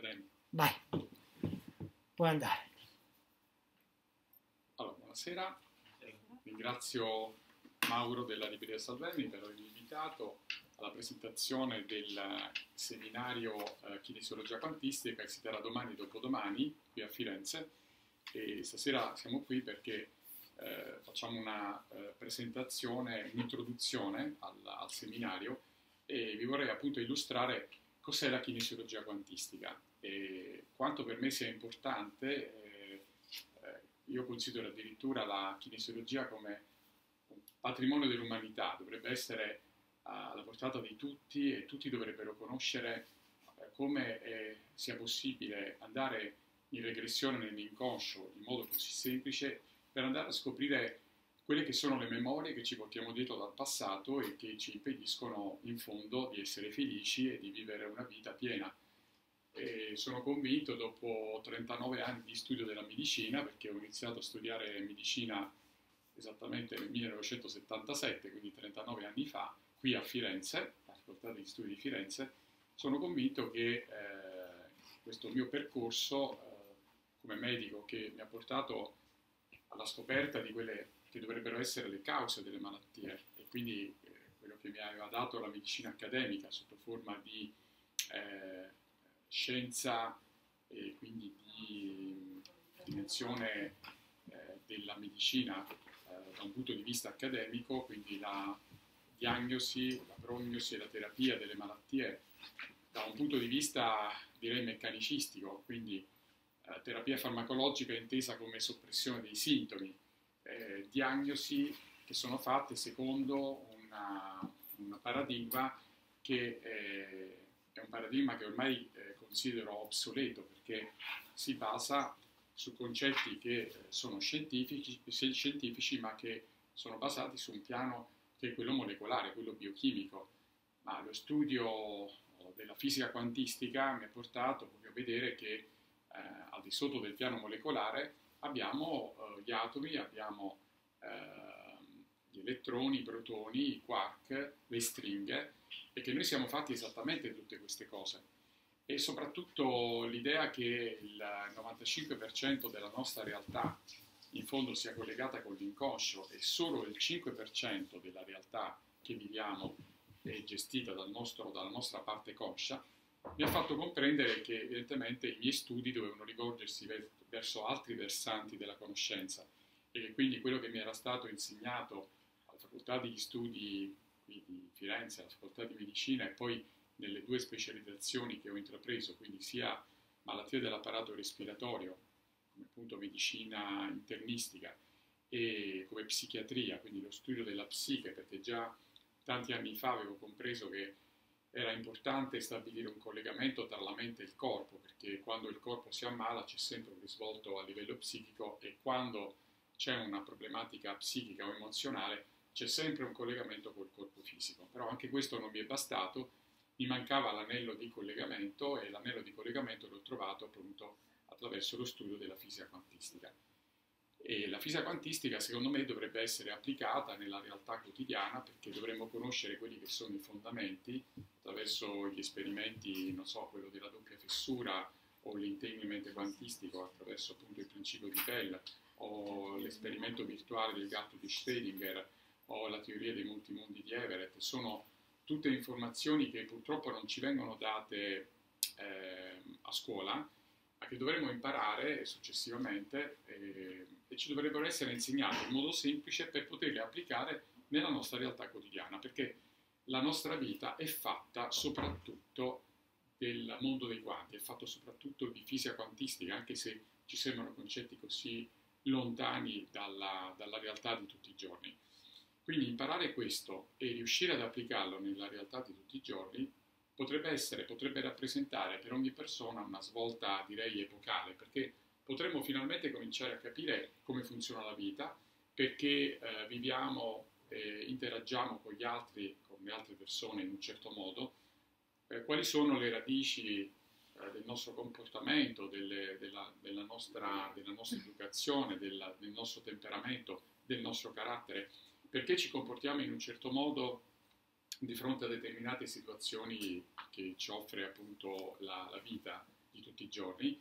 accademico. Vai, puoi andare. Allora, buonasera, ringrazio Mauro della Libreria Salvelli per avermi invitato alla presentazione del seminario eh, Kinesiologia Quantistica che si terrà domani e dopodomani qui a Firenze e stasera siamo qui perché eh, facciamo una eh, presentazione, un'introduzione al, al seminario e vi vorrei appunto illustrare cos'è la kinesiologia quantistica e quanto per me sia importante. Eh, eh, io considero addirittura la kinesiologia come un patrimonio dell'umanità, dovrebbe essere alla portata di tutti e tutti dovrebbero conoscere eh, come eh, sia possibile andare in regressione nell'inconscio in modo così semplice per andare a scoprire quelle che sono le memorie che ci portiamo dietro dal passato e che ci impediscono in fondo di essere felici e di vivere una vita piena. E sono convinto dopo 39 anni di studio della medicina, perché ho iniziato a studiare medicina esattamente nel 1977, quindi 39 anni fa, qui a Firenze, alla Facoltà di Studi di Firenze, sono convinto che eh, questo mio percorso eh, come medico che mi ha portato alla scoperta di quelle che dovrebbero essere le cause delle malattie e quindi eh, quello che mi aveva dato la medicina accademica sotto forma di eh, scienza e quindi di dimensione eh, della medicina eh, da un punto di vista accademico, quindi la diagnosi, la prognosi e la terapia delle malattie da un punto di vista direi meccanicistico, quindi eh, terapia farmacologica intesa come soppressione dei sintomi, eh, diagnosi che sono fatte secondo un paradigma che eh, è un paradigma che ormai eh, considero obsoleto perché si basa su concetti che eh, sono scientifici, scientifici ma che sono basati su un piano che è quello molecolare, quello biochimico. Ma lo studio della fisica quantistica mi ha portato proprio a vedere che eh, al di sotto del piano molecolare abbiamo eh, gli atomi, abbiamo eh, gli elettroni, i protoni, i quark, le stringhe e che noi siamo fatti esattamente tutte queste cose. E soprattutto l'idea che il 95% della nostra realtà in fondo sia collegata con l'inconscio e solo il 5% della realtà che viviamo è gestita dal nostro, dalla nostra parte conscia, mi ha fatto comprendere che evidentemente i miei studi dovevano rivolgersi verso altri versanti della conoscenza e che quindi quello che mi era stato insegnato alla facoltà di studi di Firenze, alla facoltà di medicina e poi nelle due specializzazioni che ho intrapreso, quindi sia malattie dell'apparato respiratorio, come appunto medicina internistica, e come psichiatria, quindi lo studio della psiche, perché già tanti anni fa avevo compreso che era importante stabilire un collegamento tra la mente e il corpo, perché quando il corpo si ammala c'è sempre un risvolto a livello psichico e quando c'è una problematica psichica o emozionale c'è sempre un collegamento col corpo fisico. Però anche questo non mi è bastato, mi mancava l'anello di collegamento e l'anello di collegamento l'ho trovato appunto attraverso lo studio della fisica quantistica. E la fisica quantistica secondo me dovrebbe essere applicata nella realtà quotidiana perché dovremmo conoscere quelli che sono i fondamenti attraverso gli esperimenti, non so, quello della doppia fessura o l'entanglement quantistico attraverso appunto il principio di Bell o l'esperimento virtuale del gatto di Schrödinger o la teoria dei multimondi di Everett, sono tutte informazioni che purtroppo non ci vengono date eh, a scuola ma che dovremmo imparare successivamente eh, e ci dovrebbero essere insegnate in modo semplice per poterle applicare nella nostra realtà quotidiana, perché la nostra vita è fatta soprattutto del mondo dei quanti, è fatto soprattutto di fisica quantistica, anche se ci sembrano concetti così lontani dalla, dalla realtà di tutti i giorni. Quindi imparare questo e riuscire ad applicarlo nella realtà di tutti i giorni potrebbe essere, potrebbe rappresentare per ogni persona una svolta direi epocale, perché potremmo finalmente cominciare a capire come funziona la vita, perché eh, viviamo e interagiamo con gli altri, con le altre persone in un certo modo, eh, quali sono le radici eh, del nostro comportamento, delle, della, della, nostra, della, nostra, educazione, della, del nostro temperamento, del nostro carattere, perché ci comportiamo in un certo modo di fronte a determinate situazioni che ci offre appunto la, la vita di tutti i giorni?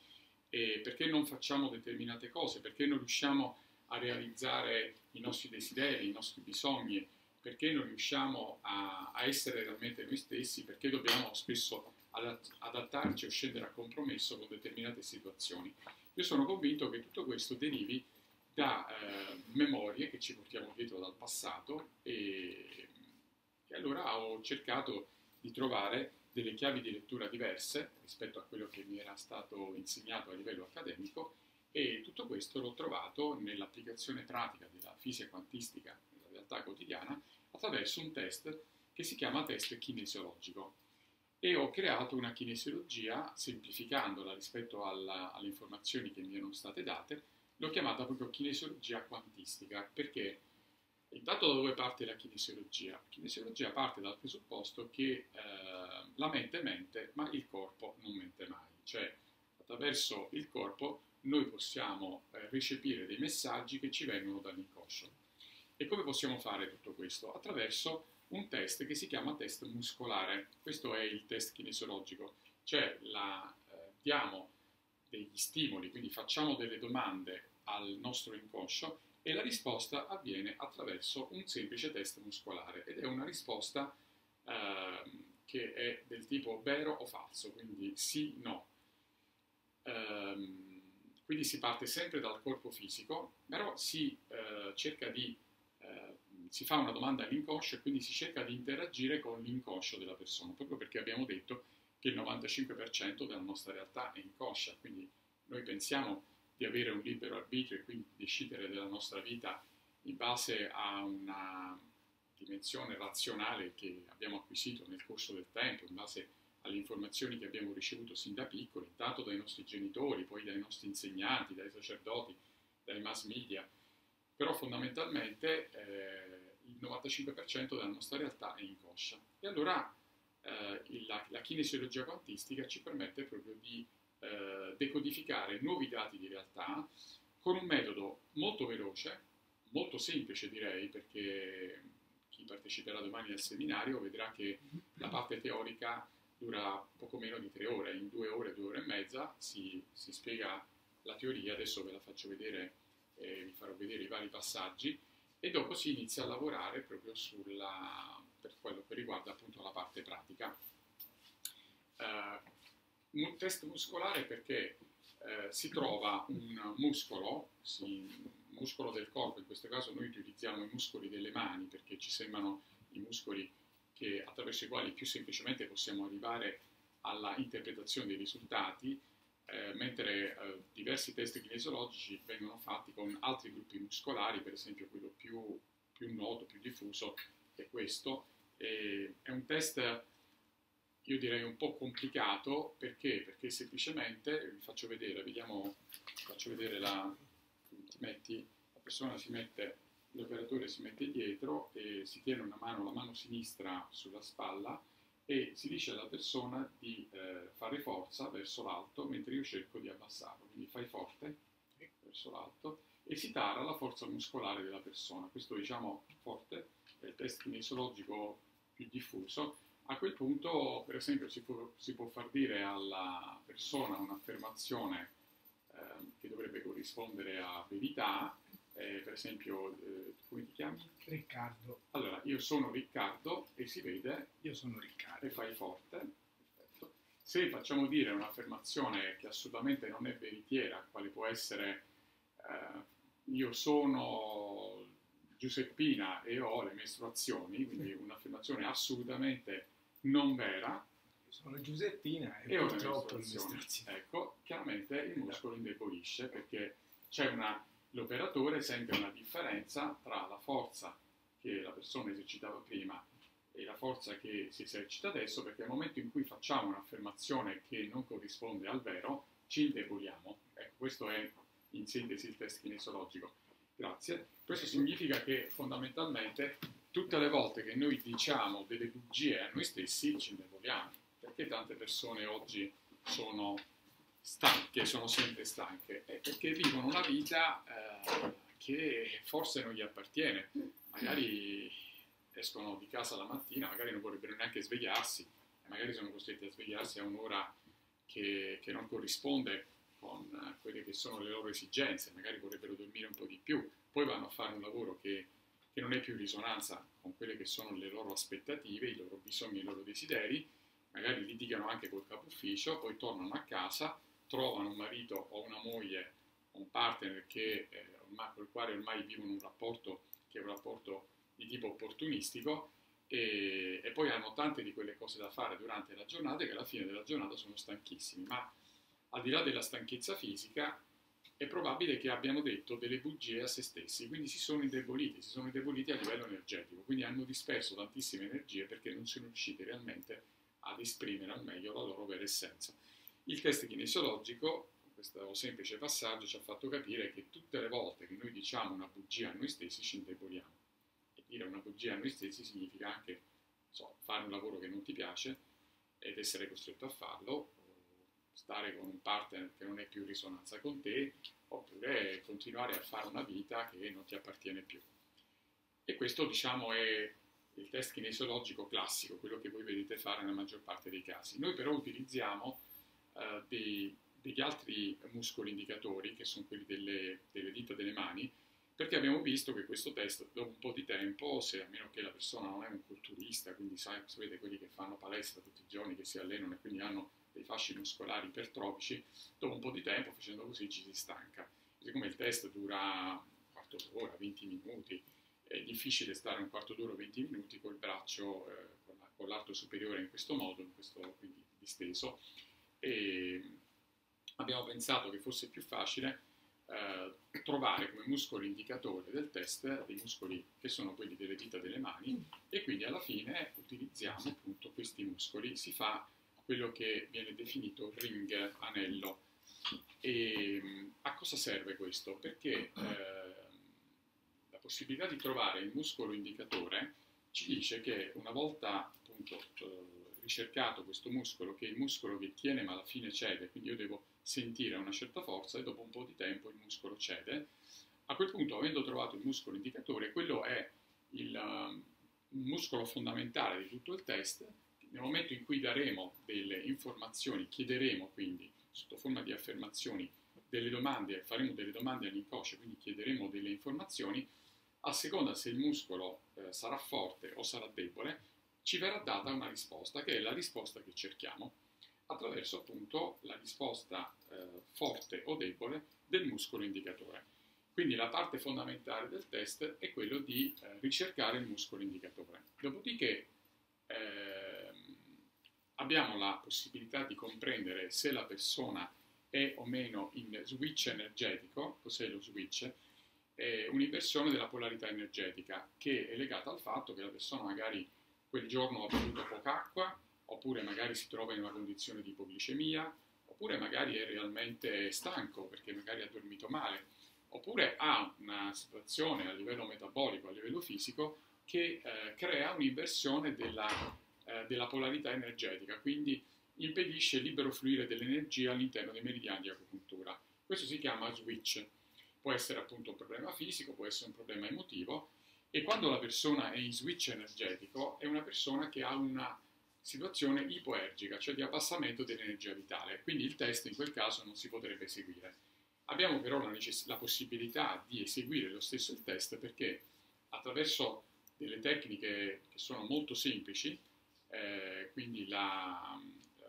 E perché non facciamo determinate cose, perché non riusciamo a realizzare i nostri desideri, i nostri bisogni, perché non riusciamo a, a essere realmente noi stessi, perché dobbiamo spesso adattarci o scendere a compromesso con determinate situazioni. Io sono convinto che tutto questo derivi da eh, memorie che ci portiamo dietro dal passato e, e allora ho cercato di trovare delle chiavi di lettura diverse rispetto a quello che mi era stato insegnato a livello accademico e tutto questo l'ho trovato nell'applicazione pratica della fisica quantistica nella realtà quotidiana attraverso un test che si chiama test kinesiologico. E ho creato una kinesiologia semplificandola rispetto alla, alle informazioni che mi erano state date, l'ho chiamata proprio kinesiologia quantistica perché intanto da dove parte la kinesiologia? La kinesiologia parte dal presupposto che eh, la mente mente ma il corpo non mente mai, cioè attraverso il corpo noi possiamo eh, recepire dei messaggi che ci vengono dall'inconscio. E come possiamo fare tutto questo? Attraverso un test che si chiama test muscolare. Questo è il test kinesiologico, cioè la, eh, diamo degli stimoli, quindi facciamo delle domande al nostro inconscio e la risposta avviene attraverso un semplice test muscolare ed è una risposta eh, che è del tipo vero o falso, quindi sì, no. Um, quindi si parte sempre dal corpo fisico, però si uh, cerca di si fa una domanda all'inconscio e quindi si cerca di interagire con l'inconscio della persona, proprio perché abbiamo detto che il 95% della nostra realtà è inconscia, quindi noi pensiamo di avere un libero arbitrio e quindi decidere della nostra vita in base a una dimensione razionale che abbiamo acquisito nel corso del tempo, in base alle informazioni che abbiamo ricevuto sin da piccoli, tanto dai nostri genitori, poi dai nostri insegnanti, dai sacerdoti, dai mass media, però fondamentalmente eh, il 95% della nostra realtà è inconscia. E allora eh, la, la, kinesiologia quantistica ci permette proprio di eh, decodificare nuovi dati di realtà con un metodo molto veloce, molto semplice direi, perché chi parteciperà domani al seminario vedrà che la parte teorica dura poco meno di tre ore, in due ore, due ore e mezza si, si spiega la teoria, adesso ve la faccio vedere eh, vi farò vedere i vari passaggi e dopo si inizia a lavorare proprio sulla, per quello che riguarda appunto la parte pratica. Uh, un test muscolare perché uh, si trova un muscolo, sì, muscolo del corpo, in questo caso noi utilizziamo i muscoli delle mani perché ci sembrano i muscoli che, attraverso i quali più semplicemente possiamo arrivare alla interpretazione dei risultati, eh, mentre eh, diversi test kinesiologici vengono fatti con altri gruppi muscolari, per esempio quello più, più noto, più diffuso è questo. E è un test, io direi, un po' complicato, perché? Perché semplicemente, vi faccio vedere, vediamo, faccio vedere la, metti, la persona si mette, l'operatore si mette dietro e si tiene una mano, la mano sinistra sulla spalla, e si dice alla persona di eh, fare forza verso l'alto mentre io cerco di abbassarlo. Quindi fai forte verso l'alto e si tara la forza muscolare della persona. Questo diciamo forte è il test kinesiologico più diffuso. A quel punto, per esempio, si può, si può far dire alla persona un'affermazione eh, che dovrebbe corrispondere a verità eh, per esempio, eh, come ti chiami? Riccardo. Allora, io sono Riccardo e si vede. Io sono Riccardo. E fai forte. Perfetto. Se facciamo dire un'affermazione che assolutamente non è veritiera, quale può essere eh, io sono Giuseppina e ho le mestruazioni, quindi un'affermazione assolutamente non vera. Sono Giuseppina e, e purtroppo. Ecco, chiaramente il muscolo indebolisce perché c'è una l'operatore sente una differenza tra la forza che la persona esercitava prima e la forza che si esercita adesso, perché nel momento in cui facciamo un'affermazione che non corrisponde al vero, ci indeboliamo. Ecco, questo è in sintesi il test kinesiologico. Grazie. Questo significa che fondamentalmente tutte le volte che noi diciamo delle bugie a noi stessi ci indeboliamo, perché tante persone oggi sono stanche, sono sempre stanche, è perché vivono una vita eh, che forse non gli appartiene. Magari escono di casa la mattina, magari non vorrebbero neanche svegliarsi, magari sono costretti a svegliarsi a un'ora che, che non corrisponde con quelle che sono le loro esigenze, magari vorrebbero dormire un po' di più, poi vanno a fare un lavoro che, che non è più in risonanza con quelle che sono le loro aspettative, i loro bisogni, i loro desideri, magari litigano anche col capo ufficio, poi tornano a casa, trovano un marito o una moglie o un partner che, eh, ormai, con il quale ormai vivono un rapporto che è un rapporto di tipo opportunistico e, e, poi hanno tante di quelle cose da fare durante la giornata che alla fine della giornata sono stanchissimi, ma al di là della stanchezza fisica è probabile che abbiano detto delle bugie a se stessi, quindi si sono indeboliti, si sono indeboliti a livello energetico, quindi hanno disperso tantissime energie perché non sono riusciti realmente ad esprimere al meglio la loro vera essenza. Il test kinesiologico, questo semplice passaggio, ci ha fatto capire che tutte le volte che noi diciamo una bugia a noi stessi ci indeboliamo. E dire una bugia a noi stessi significa anche so, fare un lavoro che non ti piace ed essere costretto a farlo, stare con un partner che non è più in risonanza con te, oppure continuare a fare una vita che non ti appartiene più. E questo, diciamo, è il test kinesiologico classico, quello che voi vedete fare nella maggior parte dei casi. Noi però utilizziamo eh, dei, degli altri muscoli indicatori, che sono quelli delle, delle, dita delle mani, perché abbiamo visto che questo test, dopo un po' di tempo, se a meno che la persona non è un culturista, quindi sapete quelli che fanno palestra tutti i giorni, che si allenano e quindi hanno dei fasci muscolari ipertrofici, dopo un po' di tempo facendo così ci si stanca. Siccome il test dura un quarto d'ora, 20 minuti, è difficile stare un quarto d'ora o 20 minuti col braccio, eh, con, l'arto superiore in questo modo, in questo, quindi disteso, e abbiamo pensato che fosse più facile eh, trovare come muscolo indicatore del test dei muscoli che sono quelli delle dita delle mani e quindi alla fine utilizziamo appunto questi muscoli, si fa quello che viene definito ring anello. E a cosa serve questo? Perché eh, la possibilità di trovare il muscolo indicatore ci dice che una volta appunto eh, ricercato questo muscolo, che è il muscolo che tiene ma alla fine cede, quindi io devo sentire una certa forza e dopo un po' di tempo il muscolo cede, a quel punto avendo trovato il muscolo indicatore, quello è il um, muscolo fondamentale di tutto il test, nel momento in cui daremo delle informazioni, chiederemo quindi sotto forma di affermazioni delle domande, faremo delle domande all'inconscio, quindi chiederemo delle informazioni, a seconda se il muscolo eh, sarà forte o sarà debole, ci verrà data una risposta, che è la risposta che cerchiamo, attraverso appunto la risposta eh, forte o debole del muscolo indicatore. Quindi la parte fondamentale del test è quello di eh, ricercare il muscolo indicatore. Dopodiché eh, abbiamo la possibilità di comprendere se la persona è o meno in switch energetico, cos'è lo switch? È un'inversione della polarità energetica che è legata al fatto che la persona magari quel giorno ha bevuto poca acqua, oppure magari si trova in una condizione di ipoglicemia, oppure magari è realmente stanco perché magari ha dormito male, oppure ha una situazione a livello metabolico, a livello fisico, che eh, crea un'inversione della, eh, della polarità energetica, quindi impedisce il libero fluire dell'energia all'interno dei meridiani di acupuntura. Questo si chiama switch. Può essere appunto un problema fisico, può essere un problema emotivo e quando la persona è in switch energetico è una persona che ha una situazione ipoergica, cioè di abbassamento dell'energia vitale, quindi il test in quel caso non si potrebbe eseguire. Abbiamo però la, la possibilità di eseguire lo stesso il test perché attraverso delle tecniche che sono molto semplici, eh, quindi la,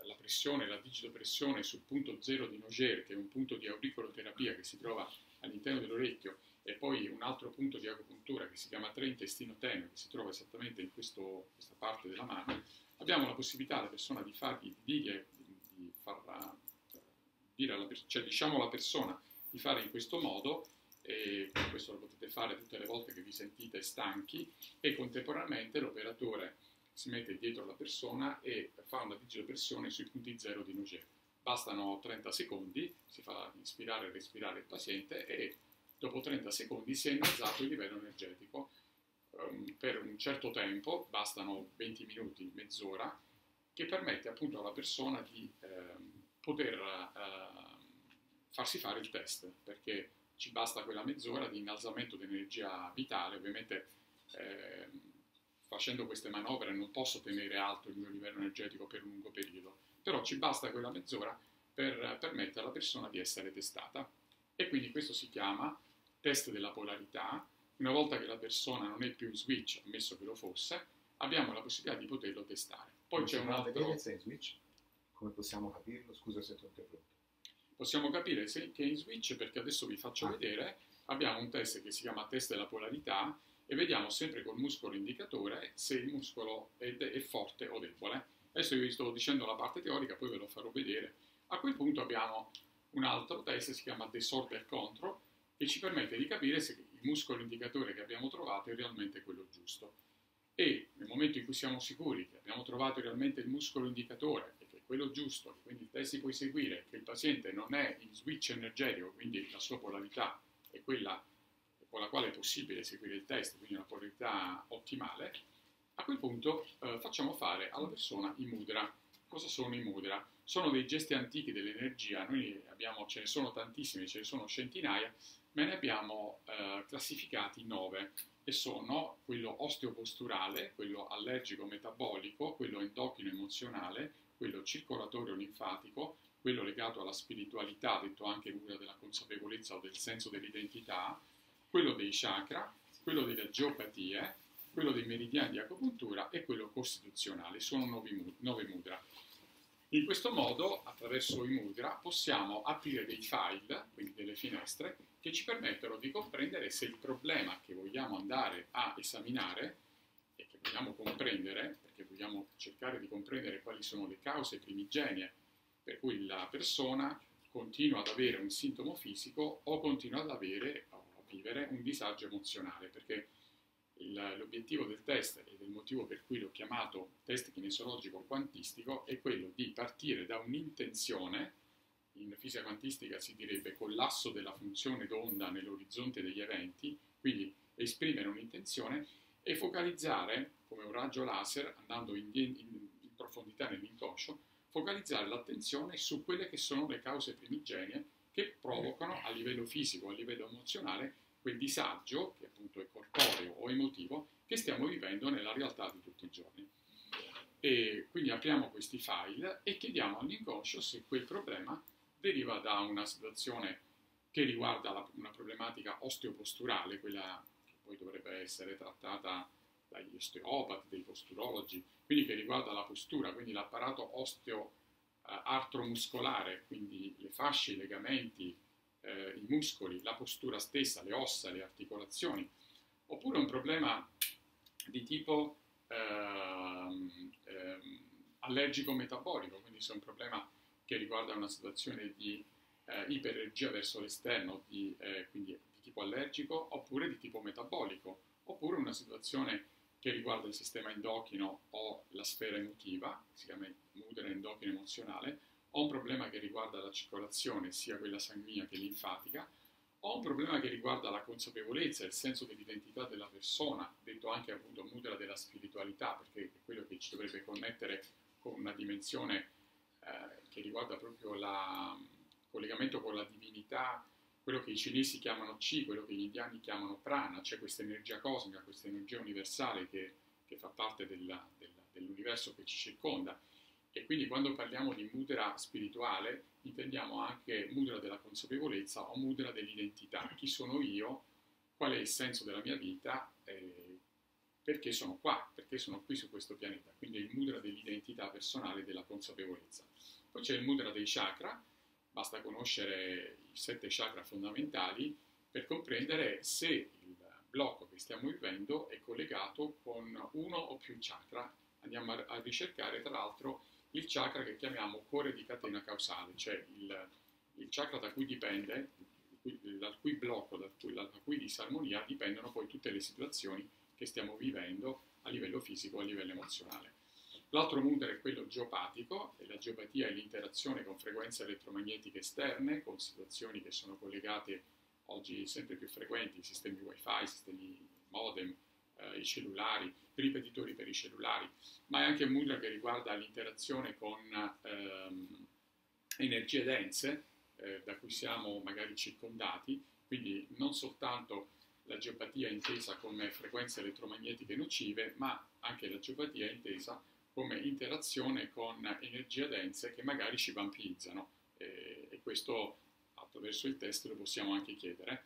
la, pressione, la digitopressione sul punto zero di Noger, che è un punto di auricoloterapia che si trova all'interno dell'orecchio, e poi un altro punto di acupuntura che si chiama tre intestino tenue, che si trova esattamente in questo, questa parte della mano, abbiamo la possibilità alla persona di fargli dire, di, di far, dire alla, cioè diciamo alla persona di fare in questo modo e questo lo potete fare tutte le volte che vi sentite stanchi e contemporaneamente l'operatore si mette dietro la persona e fa una digitopressione sui punti zero di Noger. Bastano 30 secondi, si fa ispirare e respirare il paziente e dopo 30 secondi si è innalzato il livello energetico um, per un certo tempo, bastano 20 minuti, mezz'ora, che permette appunto alla persona di um, poter uh, farsi fare il test, perché ci basta quella mezz'ora di innalzamento di energia vitale, ovviamente eh, facendo queste manovre non posso tenere alto il mio livello energetico per un lungo periodo, però ci basta quella mezz'ora per permettere alla persona di essere testata. E quindi questo si chiama test della polarità. Una volta che la persona non è più in switch, ammesso che lo fosse, abbiamo la possibilità di poterlo testare. Poi c'è un altro... Vedere se è in switch? Come possiamo capirlo? Scusa se ti ho interrotto. Possiamo capire se è in switch perché adesso vi faccio ah. vedere. Abbiamo un test che si chiama test della polarità e vediamo sempre col muscolo indicatore se il muscolo è, è forte o debole. Adesso io vi sto dicendo la parte teorica, poi ve lo farò vedere. A quel punto abbiamo un altro test si chiama Disorder Control che ci permette di capire se il muscolo indicatore che abbiamo trovato è realmente quello giusto. E nel momento in cui siamo sicuri che abbiamo trovato realmente il muscolo indicatore e che è quello giusto, quindi il test si può eseguire, che il paziente non è in switch energetico, quindi la sua polarità è quella con la quale è possibile eseguire il test, quindi una polarità ottimale, a quel punto eh, facciamo fare alla persona i mudra. Cosa sono i mudra? Sono dei gesti antichi dell'energia, noi abbiamo, ce ne sono tantissimi, ce ne sono centinaia, ma ne abbiamo eh, classificati nove, che sono quello osteoposturale, quello allergico-metabolico, quello endocrino-emozionale, quello circolatorio linfatico, quello legato alla spiritualità, detto anche cura della consapevolezza o del senso dell'identità, quello dei chakra, quello delle geopatie, quello dei meridiani di acupuntura e quello costituzionale. Sono nove mudra. In questo modo, attraverso i mudra, possiamo aprire dei file, quindi delle finestre, che ci permettono di comprendere se il problema che vogliamo andare a esaminare e che vogliamo comprendere, perché vogliamo cercare di comprendere quali sono le cause primigenie per cui la persona continua ad avere un sintomo fisico o continua ad avere vivere un disagio emozionale, perché l'obiettivo del test e del motivo per cui l'ho chiamato test kinesiologico quantistico è quello di partire da un'intenzione, in fisica quantistica si direbbe collasso della funzione d'onda nell'orizzonte degli eventi, quindi esprimere un'intenzione e focalizzare, come un raggio laser, andando in, in, in profondità nell'inconscio, focalizzare l'attenzione su quelle che sono le cause primigenie che provocano a livello fisico, a livello emozionale, quel disagio, che appunto è corporeo o emotivo, che stiamo vivendo nella realtà di tutti i giorni. E quindi apriamo questi file e chiediamo all'inconscio se quel problema deriva da una situazione che riguarda la, una problematica osteoposturale, quella che poi dovrebbe essere trattata dagli osteopati, dai posturologi, quindi che riguarda la postura, quindi l'apparato osteo-artromuscolare, eh, quindi le fasce, i legamenti, eh, i muscoli, la postura stessa, le ossa, le articolazioni, oppure un problema di tipo ehm, ehm, allergico-metabolico, quindi se è un problema che riguarda una situazione di eh, iperergia verso l'esterno, di, eh, quindi di tipo allergico, oppure di tipo metabolico, oppure una situazione che riguarda il sistema endocrino o la sfera emotiva, si chiama mudra endocrino emozionale, ho un problema che riguarda la circolazione, sia quella sanguigna che linfatica, ho un problema che riguarda la consapevolezza, il senso dell'identità della persona, detto anche appunto mudra della spiritualità, perché è quello che ci dovrebbe connettere con una dimensione eh, che riguarda proprio il collegamento con la divinità, quello che i cinesi chiamano Chi, quello che gli indiani chiamano Prana, cioè questa energia cosmica, questa energia universale che, che fa parte dell'universo che ci circonda e quindi quando parliamo di mudra spirituale intendiamo anche mudra della consapevolezza o mudra dell'identità. Chi sono io? Qual è il senso della mia vita? Eh, perché sono qua? Perché sono qui su questo pianeta? Quindi è il mudra dell'identità personale della consapevolezza. Poi c'è il mudra dei chakra, basta conoscere i sette chakra fondamentali per comprendere se il blocco che stiamo vivendo è collegato con uno o più chakra. Andiamo a ricercare tra l'altro il chakra che chiamiamo cuore di catena causale, cioè il, il chakra da cui dipende, dal cui blocco, da cui, da cui disarmonia dipendono poi tutte le situazioni che stiamo vivendo a livello fisico, a livello emozionale. L'altro mudra è quello geopatico, e la geopatia è l'interazione con frequenze elettromagnetiche esterne, con situazioni che sono collegate oggi sempre più frequenti, sistemi wifi, sistemi modem, eh, i cellulari, ripetitori per i cellulari, ma è anche un mudra che riguarda l'interazione con ehm, energie dense eh, da cui siamo magari circondati, quindi non soltanto la geopatia intesa come frequenze elettromagnetiche nocive, ma anche la geopatia intesa come interazione con energie dense che magari ci vampirizzano. eh, e questo attraverso il test lo possiamo anche chiedere.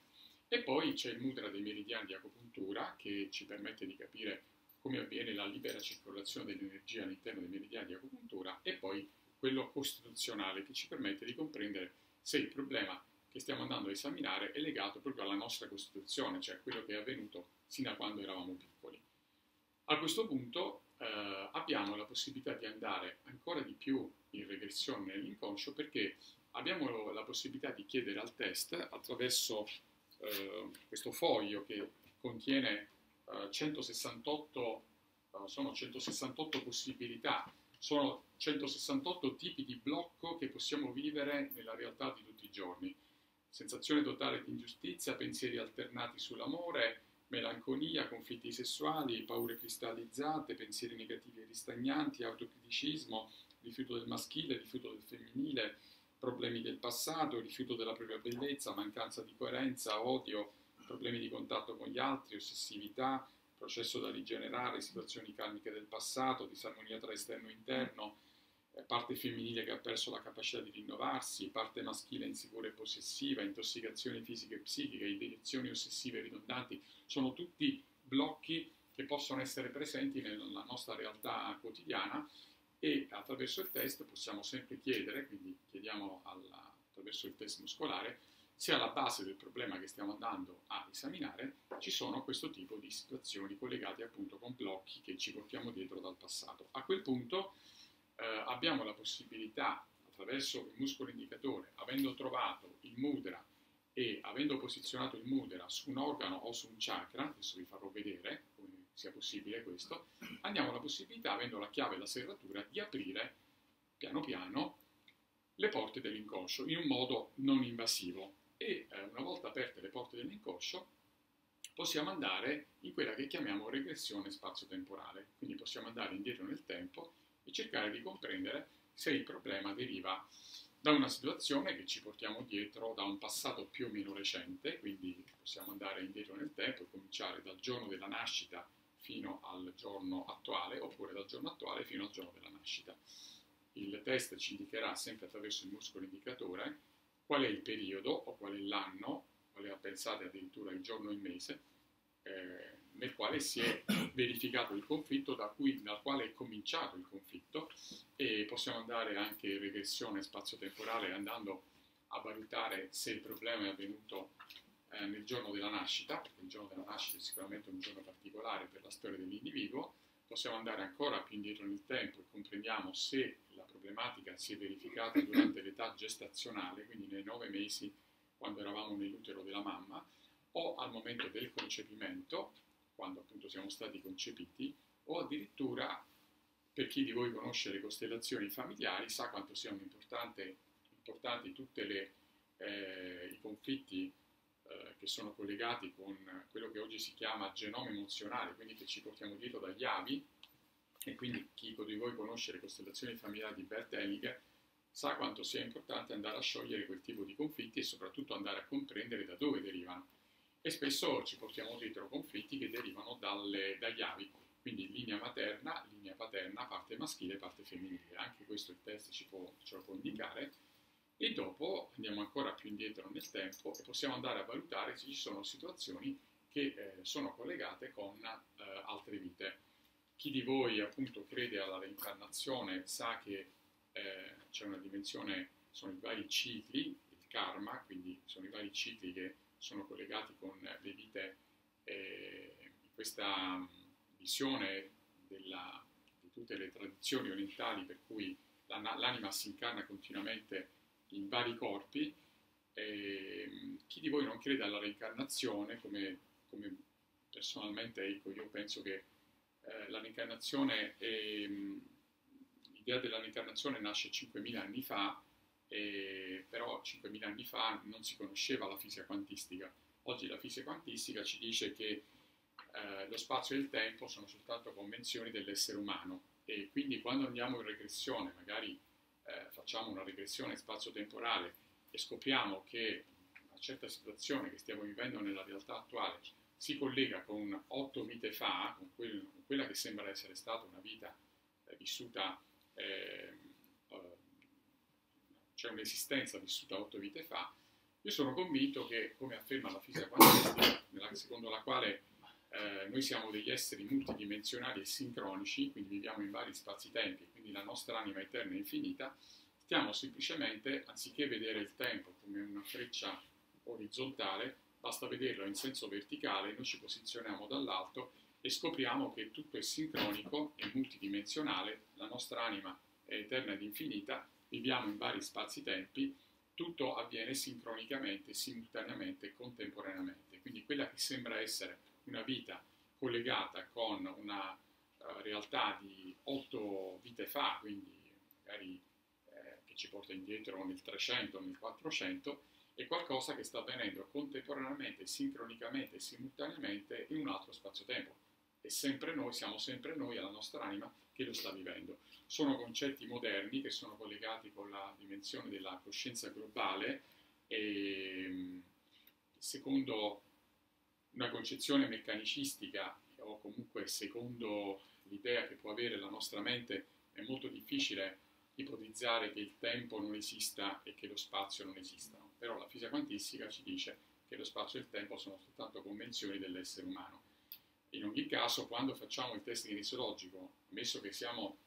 E poi c'è il mudra dei meridiani di acupuntura che ci permette di capire come avviene la libera circolazione dell'energia all'interno dei meridiani di acupuntura e poi quello costituzionale che ci permette di comprendere se il problema che stiamo andando a esaminare è legato proprio alla nostra Costituzione, cioè quello che è avvenuto sino a quando eravamo piccoli. A questo punto eh, abbiamo la possibilità di andare ancora di più in regressione nell'inconscio perché abbiamo la possibilità di chiedere al test attraverso eh, questo foglio che contiene eh, 168, eh, sono 168 possibilità, sono 168 tipi di blocco che possiamo vivere nella realtà di tutti i giorni. Sensazione totale di ingiustizia, pensieri alternati sull'amore, melanconia, conflitti sessuali, paure cristallizzate, pensieri negativi e ristagnanti, autocriticismo, rifiuto del maschile, rifiuto del femminile, problemi del passato, rifiuto della propria bellezza, mancanza di coerenza, odio, problemi di contatto con gli altri, ossessività, processo da rigenerare, situazioni karmiche del passato, disarmonia tra esterno e interno, eh, parte femminile che ha perso la capacità di rinnovarsi, parte maschile insicura e possessiva, intossicazioni fisiche e psichiche, ideazioni ossessive ridondanti, sono tutti blocchi che possono essere presenti nella nostra realtà quotidiana e attraverso il test possiamo sempre chiedere, quindi chiediamo alla, attraverso il test muscolare, se alla base del problema che stiamo andando a esaminare ci sono questo tipo di situazioni collegate appunto con blocchi che ci portiamo dietro dal passato. A quel punto eh, abbiamo la possibilità, attraverso il muscolo indicatore, avendo trovato il mudra e avendo posizionato il mudra su un organo o su un chakra, adesso vi farò vedere sia possibile questo, abbiamo la possibilità, avendo la chiave e la serratura, di aprire piano piano le porte dell'inconscio in un modo non invasivo. E eh, una volta aperte le porte dell'inconscio possiamo andare in quella che chiamiamo regressione spazio-temporale, quindi possiamo andare indietro nel tempo e cercare di comprendere se il problema deriva da una situazione che ci portiamo dietro da un passato più o meno recente, quindi possiamo andare indietro nel tempo e cominciare dal giorno della nascita fino al giorno attuale, oppure dal giorno attuale fino al giorno della nascita. Il test ci indicherà sempre attraverso il muscolo indicatore qual è il periodo o qual è l'anno, qual è, pensate addirittura il giorno e il mese, eh, nel quale si è verificato il conflitto, da cui, dal quale è cominciato il conflitto e possiamo andare anche in regressione spazio-temporale andando a valutare se il problema è avvenuto eh, nel giorno della nascita, perché il giorno della nascita è sicuramente un giorno particolare per la storia dell'individuo, possiamo andare ancora più indietro nel tempo e comprendiamo se la problematica si è verificata durante l'età gestazionale, quindi nei nove mesi quando eravamo nell'utero della mamma, o al momento del concepimento, quando appunto siamo stati concepiti, o addirittura per chi di voi conosce le costellazioni familiari sa quanto siano importanti tutti eh, i conflitti eh, che sono collegati con quello che oggi si chiama genoma emozionale, quindi che ci portiamo dietro dagli avi, e quindi chi di voi conosce le costellazioni familiari di Bert Hellinger sa quanto sia importante andare a sciogliere quel tipo di conflitti e soprattutto andare a comprendere da dove derivano e spesso ci portiamo dietro conflitti che derivano dalle, dagli avi, quindi linea materna, linea paterna, parte maschile, parte femminile. Anche questo il test ci può, ce lo può indicare. E dopo andiamo ancora più indietro nel tempo e possiamo andare a valutare se ci sono situazioni che eh, sono collegate con eh, altre vite. Chi di voi appunto crede alla reincarnazione sa che eh, c'è una dimensione, sono i vari cicli, il karma, quindi sono i vari cicli che sono collegati con le vite, questa mm, visione della, di tutte le tradizioni orientali per cui l'anima si incarna continuamente in vari corpi. Eh, chi di voi non crede alla reincarnazione, come, come personalmente ecco, io penso che eh, la reincarnazione, è, mm, l'idea della reincarnazione nasce 5.000 anni fa e però 5.000 anni fa non si conosceva la fisica quantistica. Oggi la fisica quantistica ci dice che eh, lo spazio e il tempo sono soltanto convenzioni dell'essere umano e quindi quando andiamo in regressione, magari eh, facciamo una regressione spazio-temporale e scopriamo che una certa situazione che stiamo vivendo nella realtà attuale si collega con otto vite fa, con, quel, con quella che sembra essere stata una vita eh, vissuta eh, c'è un'esistenza vissuta otto vite fa, io sono convinto che, come afferma la fisica quantistica, secondo la quale eh, noi siamo degli esseri multidimensionali e sincronici, quindi viviamo in vari spazi-tempi, quindi la nostra anima eterna è infinita, stiamo semplicemente, anziché vedere il tempo come una freccia orizzontale, basta vederlo in senso verticale, noi ci posizioniamo dall'alto e scopriamo che tutto è sincronico e multidimensionale, la nostra anima è eterna ed infinita, viviamo in vari spazi-tempi, tutto avviene sincronicamente, simultaneamente, contemporaneamente. Quindi quella che sembra essere una vita collegata con una uh, realtà di otto vite fa, quindi magari eh, che ci porta indietro nel 300, nel 400, è qualcosa che sta avvenendo contemporaneamente, sincronicamente e simultaneamente in un altro spazio-tempo è sempre noi, siamo sempre noi, alla nostra anima, che lo sta vivendo. Sono concetti moderni che sono collegati con la dimensione della coscienza globale e secondo una concezione meccanicistica o comunque secondo l'idea che può avere la nostra mente è molto difficile ipotizzare che il tempo non esista e che lo spazio non esistano. Però la fisica quantistica ci dice che lo spazio e il tempo sono soltanto convenzioni dell'essere umano in ogni caso, quando facciamo il test kinesiologico, ammesso che siamo,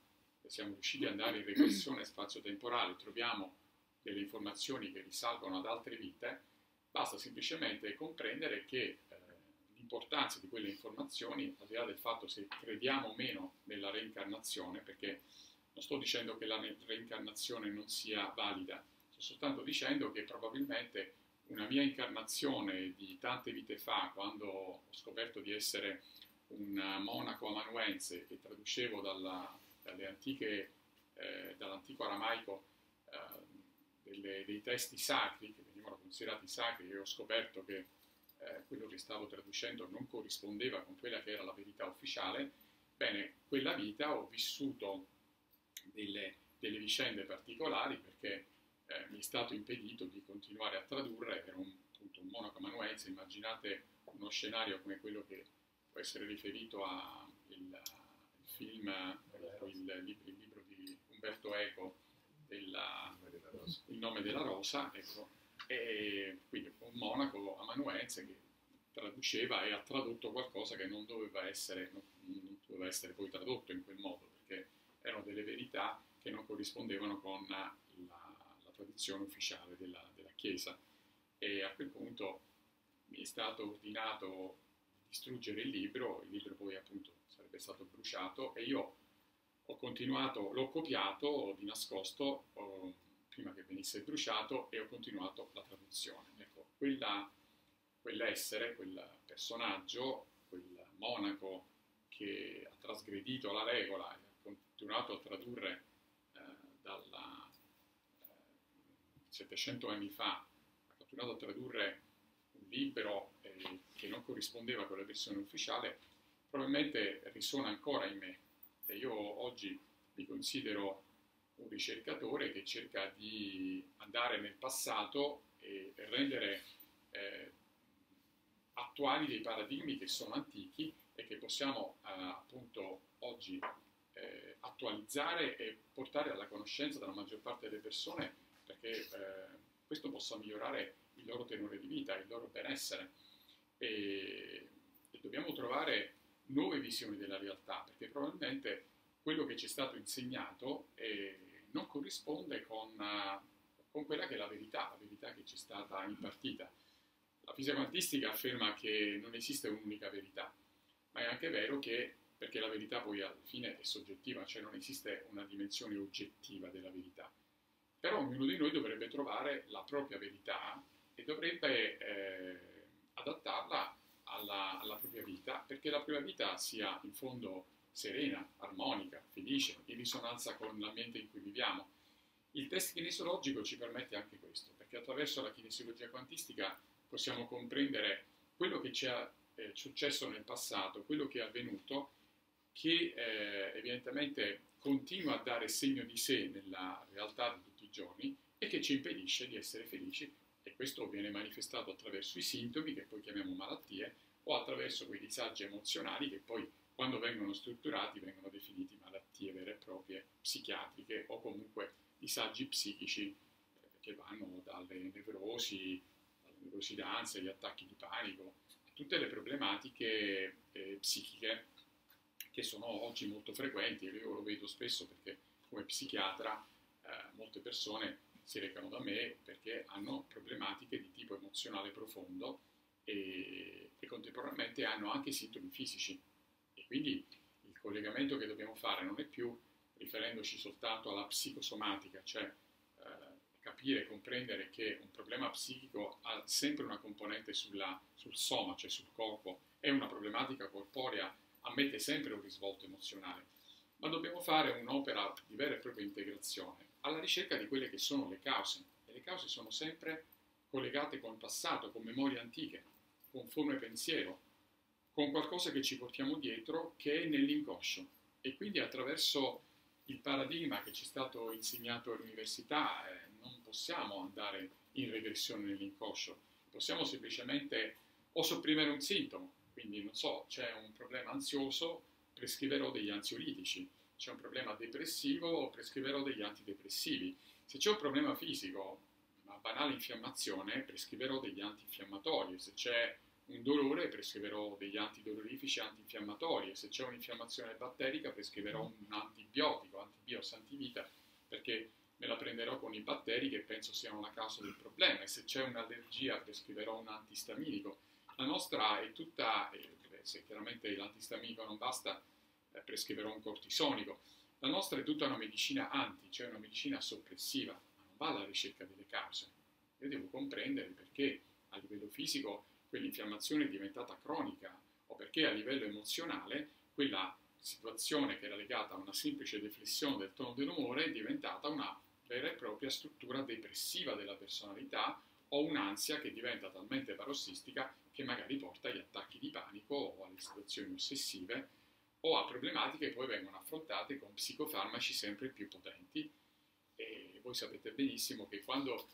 siamo riusciti ad andare in regressione spazio-temporale, troviamo delle informazioni che risalgono ad altre vite, basta semplicemente comprendere che l'importanza di quelle informazioni, al di là del fatto se crediamo o meno nella reincarnazione, perché non sto dicendo che la reincarnazione non sia valida, sto soltanto dicendo che probabilmente una mia incarnazione di tante vite fa, quando ho scoperto di essere un monaco amanuense e traducevo dalla, antiche, eh, dall'antico aramaico eh, delle, dei testi sacri, che venivano considerati sacri, e ho scoperto che eh, quello che stavo traducendo non corrispondeva con quella che era la verità ufficiale, bene, quella vita ho vissuto delle, delle vicende particolari perché eh, mi è stato impedito di continuare a tradurre, ero un, appunto, un monaco amanuense, immaginate uno scenario come quello che può essere riferito al film, il, il, libro di Umberto Eco, della, Il nome della rosa, ecco, e quindi un monaco amanuense che traduceva e ha tradotto qualcosa che non doveva essere, non, non doveva essere poi tradotto in quel modo, perché erano delle verità che non corrispondevano con la, la tradizione ufficiale della, della Chiesa. E a quel punto mi è stato ordinato distruggere il libro, il libro poi appunto sarebbe stato bruciato e io ho continuato, l'ho copiato di nascosto oh, prima che venisse bruciato e ho continuato la traduzione. Ecco, quella, quell'essere, quel personaggio, quel monaco che ha trasgredito la regola e ha continuato a tradurre eh, dalla eh, 700 anni fa, ha continuato a tradurre un libro eh, che non corrispondeva con la versione ufficiale, probabilmente risuona ancora in me. E io oggi mi considero un ricercatore che cerca di andare nel passato e rendere eh, attuali dei paradigmi che sono antichi e che possiamo eh, appunto oggi eh, attualizzare e portare alla conoscenza della maggior parte delle persone perché eh, questo possa migliorare il loro tenore di vita, il loro benessere. E, e dobbiamo trovare nuove visioni della realtà, perché probabilmente quello che ci è stato insegnato eh, non corrisponde con, uh, con, quella che è la verità, la verità che ci è stata impartita. La fisica quantistica afferma che non esiste un'unica verità, ma è anche vero che, perché la verità poi alla fine è soggettiva, cioè non esiste una dimensione oggettiva della verità, però ognuno di noi dovrebbe trovare la propria verità e dovrebbe... Eh, adattarla alla, alla propria vita perché la propria vita sia in fondo serena, armonica, felice, in risonanza con l'ambiente in cui viviamo. Il test kinesiologico ci permette anche questo, perché attraverso la kinesiologia quantistica possiamo comprendere quello che ci è eh, successo nel passato, quello che è avvenuto, che eh, evidentemente continua a dare segno di sé nella realtà di tutti i giorni e che ci impedisce di essere felici e questo viene manifestato attraverso i sintomi che poi chiamiamo malattie o attraverso quei disagi emozionali che poi quando vengono strutturati vengono definiti malattie vere e proprie psichiatriche o comunque disagi psichici eh, che vanno dalle nevrosi, dalle nevrosi d'ansia, agli attacchi di panico, tutte le problematiche eh, psichiche che sono oggi molto frequenti, io lo vedo spesso perché come psichiatra eh, molte persone si recano da me perché hanno problematiche di tipo emozionale profondo e, e contemporaneamente hanno anche sintomi fisici quindi il collegamento che dobbiamo fare non è più riferendoci soltanto alla psicosomatica, cioè eh, capire e comprendere che un problema psichico ha sempre una componente sulla, sul soma, cioè sul corpo, è una problematica corporea ammette sempre un risvolto emozionale, ma dobbiamo fare un'opera di vera e propria integrazione alla ricerca di quelle che sono le cause. E le cause sono sempre collegate con il passato, con memorie antiche, con forme pensiero, con qualcosa che ci portiamo dietro che è nell'inconscio. E quindi attraverso il paradigma che ci è stato insegnato all'università eh, non possiamo andare in regressione nell'inconscio, possiamo semplicemente o sopprimere un sintomo, quindi, non so, c'è un problema ansioso, prescriverò degli ansiolitici. C'è un problema depressivo, prescriverò degli antidepressivi. Se c'è un problema fisico, una banale infiammazione, prescriverò degli antinfiammatori. Se c'è un dolore, prescriverò degli antidolorifici antinfiammatori. Se c'è un'infiammazione batterica, prescriverò un antibiotico, antibios, antivita, perché me la prenderò con i batteri che penso siano la causa del problema. E se c'è un'allergia, prescriverò un antistaminico la nostra è tutta, eh, se chiaramente l'antistaminico non basta, eh, prescriverò un cortisonico. La nostra è tutta una medicina anti, cioè una medicina soppressiva, ma non va alla ricerca delle cause. Io devo comprendere perché a livello fisico quell'infiammazione è diventata cronica o perché a livello emozionale quella situazione che era legata a una semplice deflessione del tono dell'umore è diventata una vera e propria struttura depressiva della personalità o un'ansia che diventa talmente parossistica che magari porta agli attacchi di panico o alle situazioni ossessive o a problematiche che poi vengono affrontate con psicofarmaci sempre più potenti. E voi sapete benissimo che quando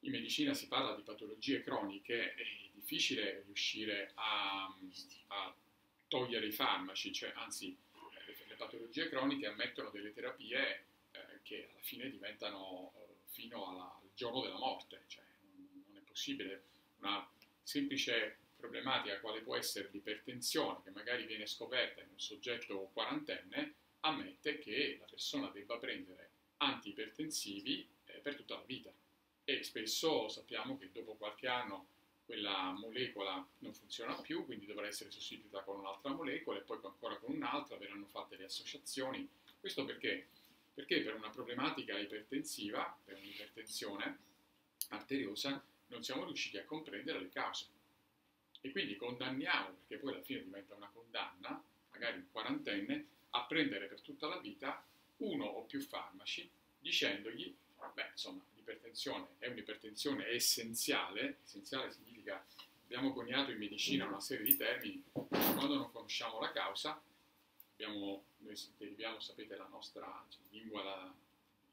in medicina si parla di patologie croniche è difficile riuscire a, a togliere i farmaci, cioè, anzi le patologie croniche ammettono delle terapie eh, che alla fine diventano eh, fino alla, al giorno della morte, cioè non, non è possibile una semplice problematica quale può essere l'ipertensione, che magari viene scoperta in un soggetto quarantenne, ammette che la persona debba prendere antiipertensivi eh, per tutta la vita. E spesso sappiamo che dopo qualche anno quella molecola non funziona più, quindi dovrà essere sostituita con un'altra molecola e poi ancora con un'altra, verranno fatte le associazioni. Questo perché? Perché per una problematica ipertensiva, per un'ipertensione arteriosa, non siamo riusciti a comprendere le cause. E quindi condanniamo, perché poi alla fine diventa una condanna, magari un quarantenne, a prendere per tutta la vita uno o più farmaci, dicendogli, beh, insomma, l'ipertensione è un'ipertensione essenziale, essenziale significa, abbiamo coniato in medicina una serie di termini, quando non conosciamo la causa, abbiamo, noi deriviamo, sapete, la nostra cioè, lingua la,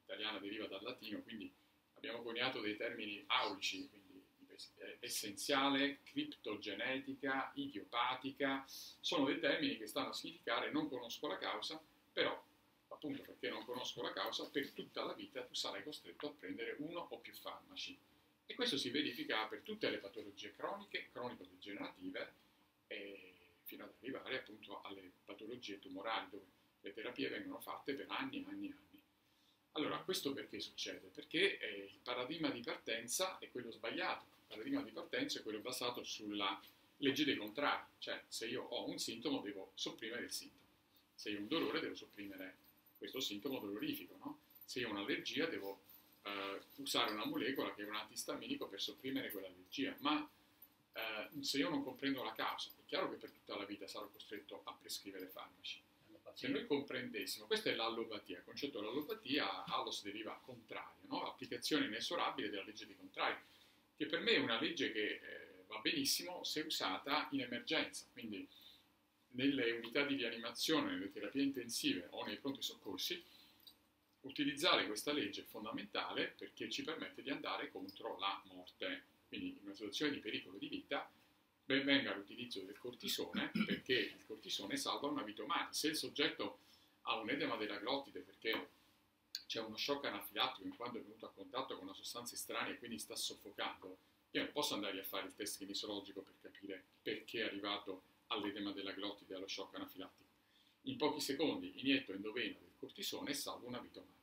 italiana deriva dal latino, quindi abbiamo coniato dei termini aulici, quindi essenziale, criptogenetica, idiopatica, sono dei termini che stanno a significare non conosco la causa, però appunto perché non conosco la causa, per tutta la vita tu sarai costretto a prendere uno o più farmaci. E questo si verifica per tutte le patologie croniche, cronico-degenerative, fino ad arrivare appunto alle patologie tumorali, dove le terapie vengono fatte per anni e anni e anni. Allora, questo perché succede? Perché eh, il paradigma di partenza è quello sbagliato. Il paradigma di partenza è quello basato sulla legge dei contrari, cioè se io ho un sintomo devo sopprimere il sintomo, se io ho un dolore devo sopprimere questo sintomo dolorifico, no? se ho un'allergia devo eh, usare una molecola che è un antistaminico per sopprimere quell'allergia, ma eh, se io non comprendo la causa, è chiaro che per tutta la vita sarò costretto a prescrivere farmaci se noi comprendessimo, questa è l'allopatia, il concetto dell'allopatia, allos deriva contrario, no? applicazione inesorabile della legge dei contrari, che per me è una legge che eh, va benissimo se usata in emergenza, quindi nelle unità di rianimazione, nelle terapie intensive o nei pronti soccorsi, utilizzare questa legge è fondamentale perché ci permette di andare contro la morte, quindi in una situazione di pericolo di vita ben venga l'utilizzo del cortisone perché il cortisone salva una vita umana. Se il soggetto ha un edema della glottide perché c'è uno shock anafilattico in quanto è venuto a contatto con una sostanza estranea e quindi sta soffocando, io non posso andare a fare il test kinesiologico per capire perché è arrivato all'edema della glottide e allo shock anafilattico. In pochi secondi inietto endoveno del cortisone e salvo una vita umana.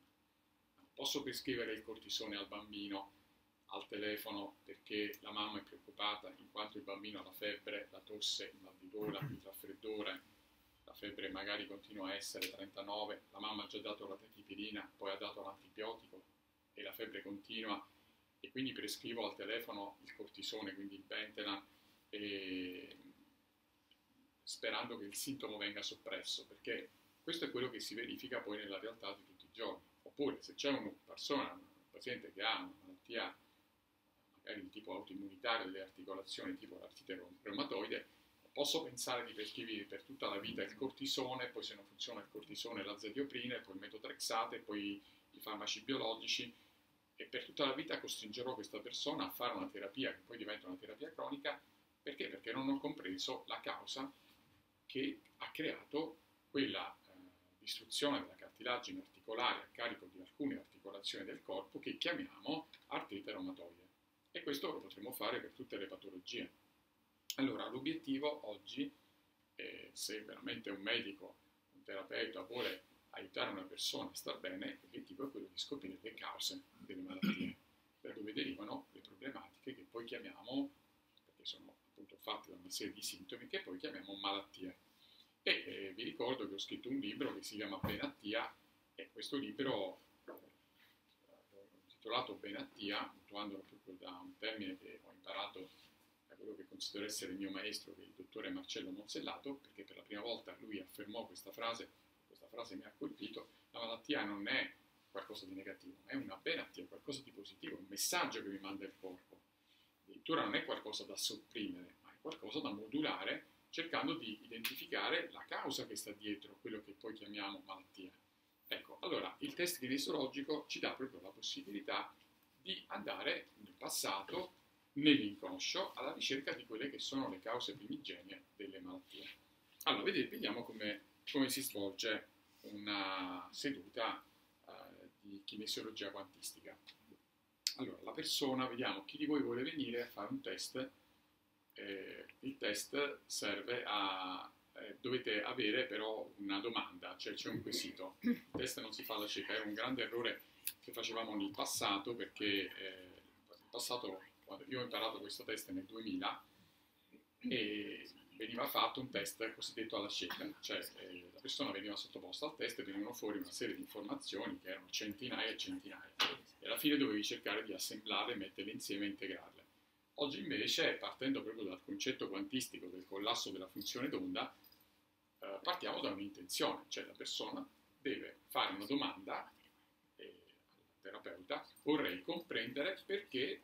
Non posso prescrivere il cortisone al bambino al telefono perché la mamma è preoccupata in quanto il bambino ha la febbre, la tosse, il mal di gola, il raffreddore, la febbre magari continua a essere 39, la mamma ha già dato la tetipirina, poi ha dato l'antibiotico e la febbre continua e quindi prescrivo al telefono il cortisone, quindi il Bentelan. Sperando che il sintomo venga soppresso, perché questo è quello che si verifica poi nella realtà di tutti i giorni. Oppure se c'è una persona, un paziente che ha una malattia magari di tipo autoimmunitario delle articolazioni, tipo l'artrite reumatoide, posso pensare di prescrivere per tutta la vita il cortisone, poi se non funziona il cortisone la zedioprina, poi il metotrexate, poi i farmaci biologici e per tutta la vita costringerò questa persona a fare una terapia che poi diventa una terapia cronica perché? Perché non ho compreso la causa che ha creato quella eh, distruzione della cartilagine articolare a carico di alcune articolazioni del corpo che chiamiamo artrite reumatoide. E questo lo potremo fare per tutte le patologie. Allora, l'obiettivo oggi, eh, se veramente un medico, un terapeuta vuole aiutare una persona a star bene, l'obiettivo è quello di scoprire le cause delle malattie, da dove derivano le problematiche che poi chiamiamo, fatte da una serie di sintomi, che poi chiamiamo malattie. E eh, vi ricordo che ho scritto un libro che si chiama Benattia e questo libro intitolato Benattia, mutuandolo proprio da un termine che ho imparato quello che considero essere il mio maestro, che è il dottore Marcello Mozzellato, perché per la prima volta lui affermò questa frase, questa frase mi ha colpito, la malattia non è qualcosa di negativo, è una malattia, è qualcosa di positivo, un messaggio che mi manda il corpo. Addirittura non è qualcosa da sopprimere, qualcosa da modulare, cercando di identificare la causa che sta dietro quello che poi chiamiamo malattia. Ecco, allora il test kinesiologico ci dà proprio la possibilità di andare nel passato nell'inconscio alla ricerca di quelle che sono le cause primigenie delle malattie. Allora, vediamo come, come si svolge una seduta uh, di kinesiologia quantistica. Allora, la persona, vediamo chi di voi vuole venire a fare un test. Eh, il test serve a... Eh, dovete avere però una domanda, cioè c'è un quesito. Il test non si fa alla cieca, era un grande errore che facevamo nel passato perché eh, in passato quando io ho imparato questo test nel 2000 e veniva fatto un test cosiddetto alla cieca, cioè eh, la persona veniva sottoposta al test e venivano fuori una serie di informazioni che erano centinaia e centinaia e alla fine dovevi cercare di assemblarle, metterle insieme e integrarle. Oggi invece, partendo proprio dal concetto quantistico del collasso della funzione d'onda, eh, partiamo da un'intenzione, cioè la persona deve fare una domanda eh, al terapeuta, vorrei comprendere perché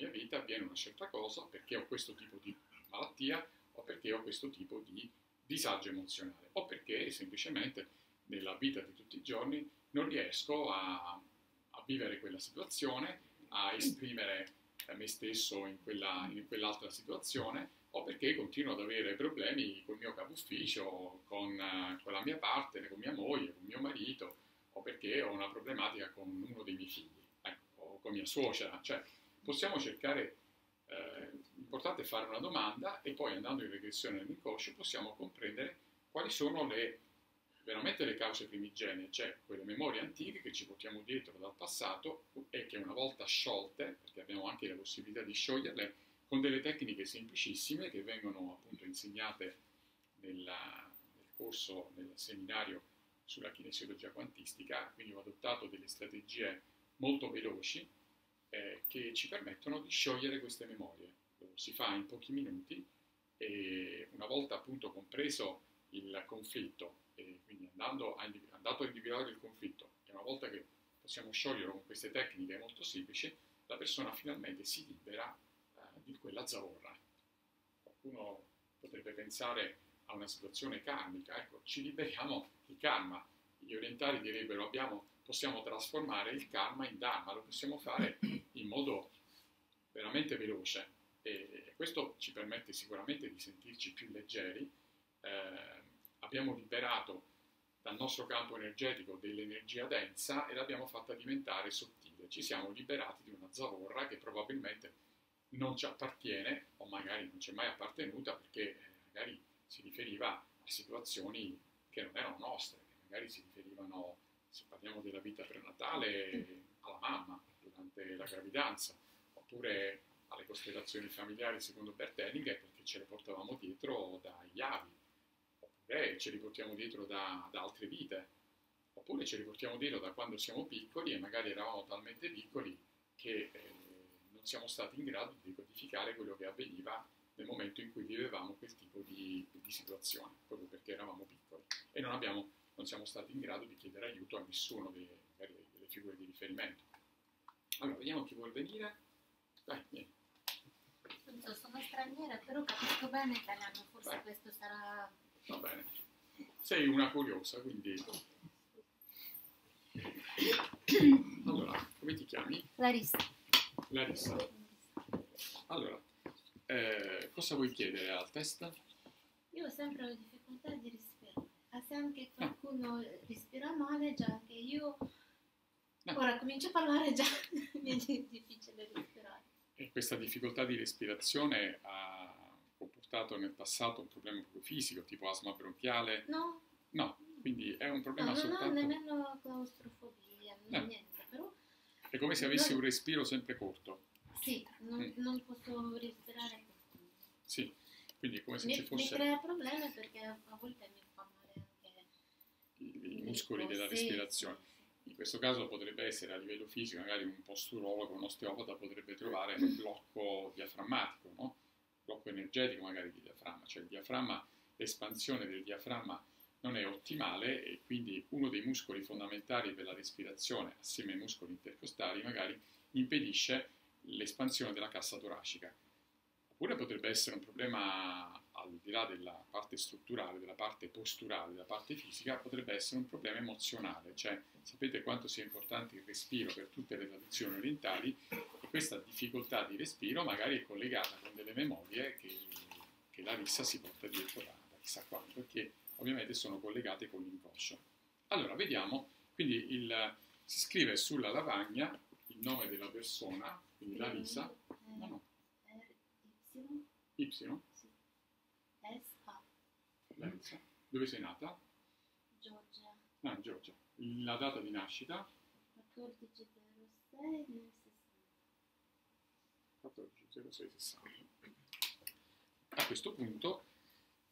mia vita avviene una certa cosa perché ho questo tipo di malattia o perché ho questo tipo di disagio emozionale o perché semplicemente nella vita di tutti i giorni non riesco a, a vivere quella situazione, a esprimere me stesso in, quella, in quell'altra situazione o perché continuo ad avere problemi col mio capo ufficio, con, con la mia partner, con mia moglie, con mio marito o perché ho una problematica con uno dei miei figli ecco, o con mia suocera. Cioè, possiamo cercare, eh, l'importante è fare una domanda e poi andando in regressione nell'inconscio possiamo comprendere quali sono le, veramente le cause primigenie, cioè quelle memorie antiche che ci portiamo dietro dal passato e che una volta sciolte, perché abbiamo anche la possibilità di scioglierle, con delle tecniche semplicissime che vengono appunto insegnate nella, nel corso, nel seminario sulla kinesiologia quantistica, quindi ho adottato delle strategie molto veloci eh, che ci permettono di sciogliere queste memorie. Lo si fa in pochi minuti e una volta appunto compreso il conflitto e quindi andando a, andato a individuare il conflitto e una volta che possiamo scioglierlo con queste tecniche molto semplici, la persona finalmente si libera eh, di quella zavorra. Qualcuno potrebbe pensare a una situazione karmica, ecco, ci liberiamo di karma. Gli orientali direbbero abbiamo possiamo trasformare il karma in dharma, lo possiamo fare in modo veramente veloce e questo ci permette sicuramente di sentirci più leggeri. Eh, abbiamo liberato dal nostro campo energetico dell'energia densa e l'abbiamo fatta diventare sottile. Ci siamo liberati di una zavorra che probabilmente non ci appartiene o magari non ci è mai appartenuta perché eh, magari si riferiva a situazioni che non erano nostre, che magari si riferivano, se parliamo della vita prenatale, alla mamma durante la gravidanza, oppure alle costellazioni familiari secondo Bert Hellinger perché ce le portavamo dietro dagli avi, oppure ce li portiamo dietro da, da altre vite, oppure ce li portiamo dietro da quando siamo piccoli e magari eravamo talmente piccoli che eh, non siamo stati in grado di decodificare quello che avveniva nel momento in cui vivevamo quel tipo di, di situazione, proprio perché eravamo piccoli e non, abbiamo, non, siamo stati in grado di chiedere aiuto a nessuno dei, delle figure di riferimento. Allora, vediamo chi vuole venire. Dai, vieni. Sono straniera, però capisco bene italiano, forse Beh. questo sarà... Va bene. Sei una curiosa, quindi... Allora, come ti chiami? Larissa. Larissa. Allora, eh, cosa vuoi chiedere al test? Io ho sempre la difficoltà di respirare. Se anche ah. qualcuno ah. respira male, già anche io... Ah. Ora comincio a parlare già, mi è difficile respirare. E questa difficoltà di respirazione ha comportato nel passato un problema proprio fisico, tipo asma bronchiale? No. No, quindi è un problema no, soltanto... No, nemmeno claustrofobia, no. niente, però... È come se avessi un respiro sempre corto. Sì, non, mm. non posso respirare così. Sì, quindi è come se mi, ci fosse... Mi crea problemi perché a volte mi fa male anche i, i muscoli della sì, respirazione. Sì. In questo caso potrebbe essere a livello fisico, magari un posturologo, un osteopata potrebbe trovare un blocco diaframmatico, no? Blocco energetico magari di diaframma, cioè il diaframma, l'espansione del diaframma non è ottimale e quindi uno dei muscoli fondamentali per la respirazione, assieme ai muscoli intercostali, magari impedisce l'espansione della cassa toracica. Oppure potrebbe essere un problema al di là della parte strutturale, della parte posturale, della parte fisica, potrebbe essere un problema emozionale, cioè sapete quanto sia importante il respiro per tutte le tradizioni orientali e questa difficoltà di respiro magari è collegata con delle memorie che, che la rissa si porta dietro da, chissà quando, perché ovviamente sono collegate con l'inconscio. Allora, vediamo, quindi il, si scrive sulla lavagna il nome della persona, quindi la risa. No, no. Y? Larissa. Dove sei nata? Giorgia. Ah, Giorgia. La data di nascita? 14 06 nel 14 06 60. A questo punto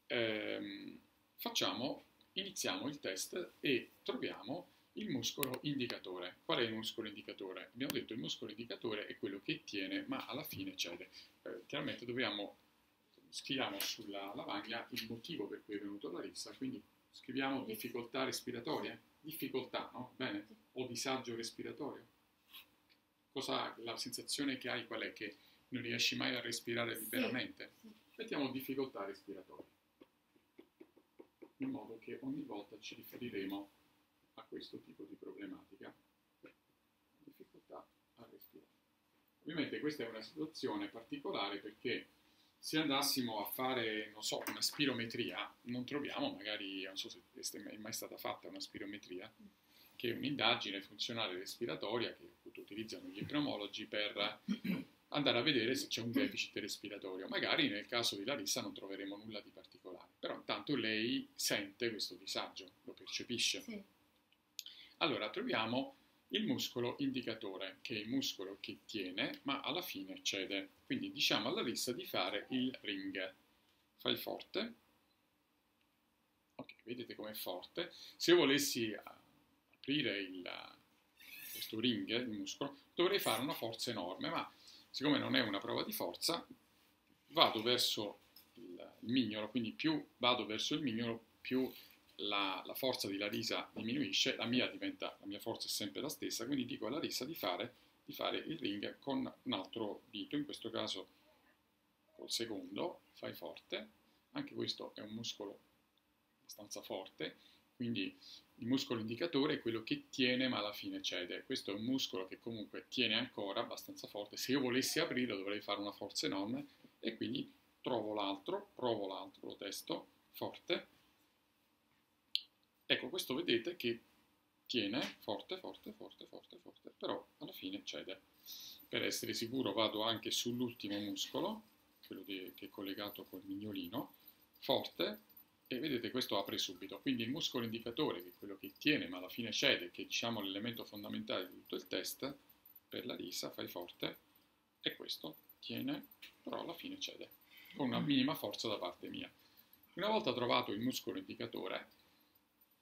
ehm, facciamo, iniziamo il test e troviamo il muscolo indicatore. Qual è il muscolo indicatore? Abbiamo detto il muscolo indicatore è quello che tiene, ma alla fine cede. Eh, chiaramente dobbiamo, scriviamo sulla lavagna il motivo per cui è venuto la rissa, quindi scriviamo difficoltà respiratorie, difficoltà, no? Bene? O disagio respiratorio. Cosa, la sensazione che hai qual è? Che non riesci mai a respirare liberamente? Sì, sì. Mettiamo difficoltà respiratorie, in modo che ogni volta ci riferiremo a questo tipo di problematica, difficoltà a respirare. Ovviamente questa è una situazione particolare perché se andassimo a fare, non so, una spirometria, non troviamo magari, non so se è mai stata fatta una spirometria, che è un'indagine funzionale respiratoria che appunto utilizzano gli epneumologi per andare a vedere se c'è un deficit respiratorio. Magari nel caso di Larissa non troveremo nulla di particolare, però intanto lei sente questo disagio, lo percepisce. Sì. Allora troviamo il muscolo indicatore, che è il muscolo che tiene, ma alla fine cede. Quindi diciamo alla rissa di fare il ring. Fai forte. Ok, vedete com'è forte. Se io volessi eh, aprire il, questo ring, il muscolo, dovrei fare una forza enorme, ma siccome non è una prova di forza, vado verso il mignolo, quindi più vado verso il mignolo, più la, la, forza di Larisa diminuisce, la mia, diventa, la mia forza è sempre la stessa, quindi dico a Larisa di fare, di fare il ring con un altro dito, in questo caso col secondo, fai forte, anche questo è un muscolo abbastanza forte, quindi il muscolo indicatore è quello che tiene ma alla fine cede, questo è un muscolo che comunque tiene ancora abbastanza forte, se io volessi aprirlo dovrei fare una forza enorme e quindi trovo l'altro, provo l'altro, lo testo, forte, Ecco, questo vedete che tiene forte, forte, forte, forte, forte, però alla fine cede. Per essere sicuro vado anche sull'ultimo muscolo, quello che è collegato col mignolino, forte, e vedete questo apre subito. Quindi il muscolo indicatore, che è quello che tiene ma alla fine cede, che è diciamo l'elemento fondamentale di tutto il test, per la risa fai forte, e questo tiene, però alla fine cede, con una minima forza da parte mia. Una volta trovato il muscolo indicatore,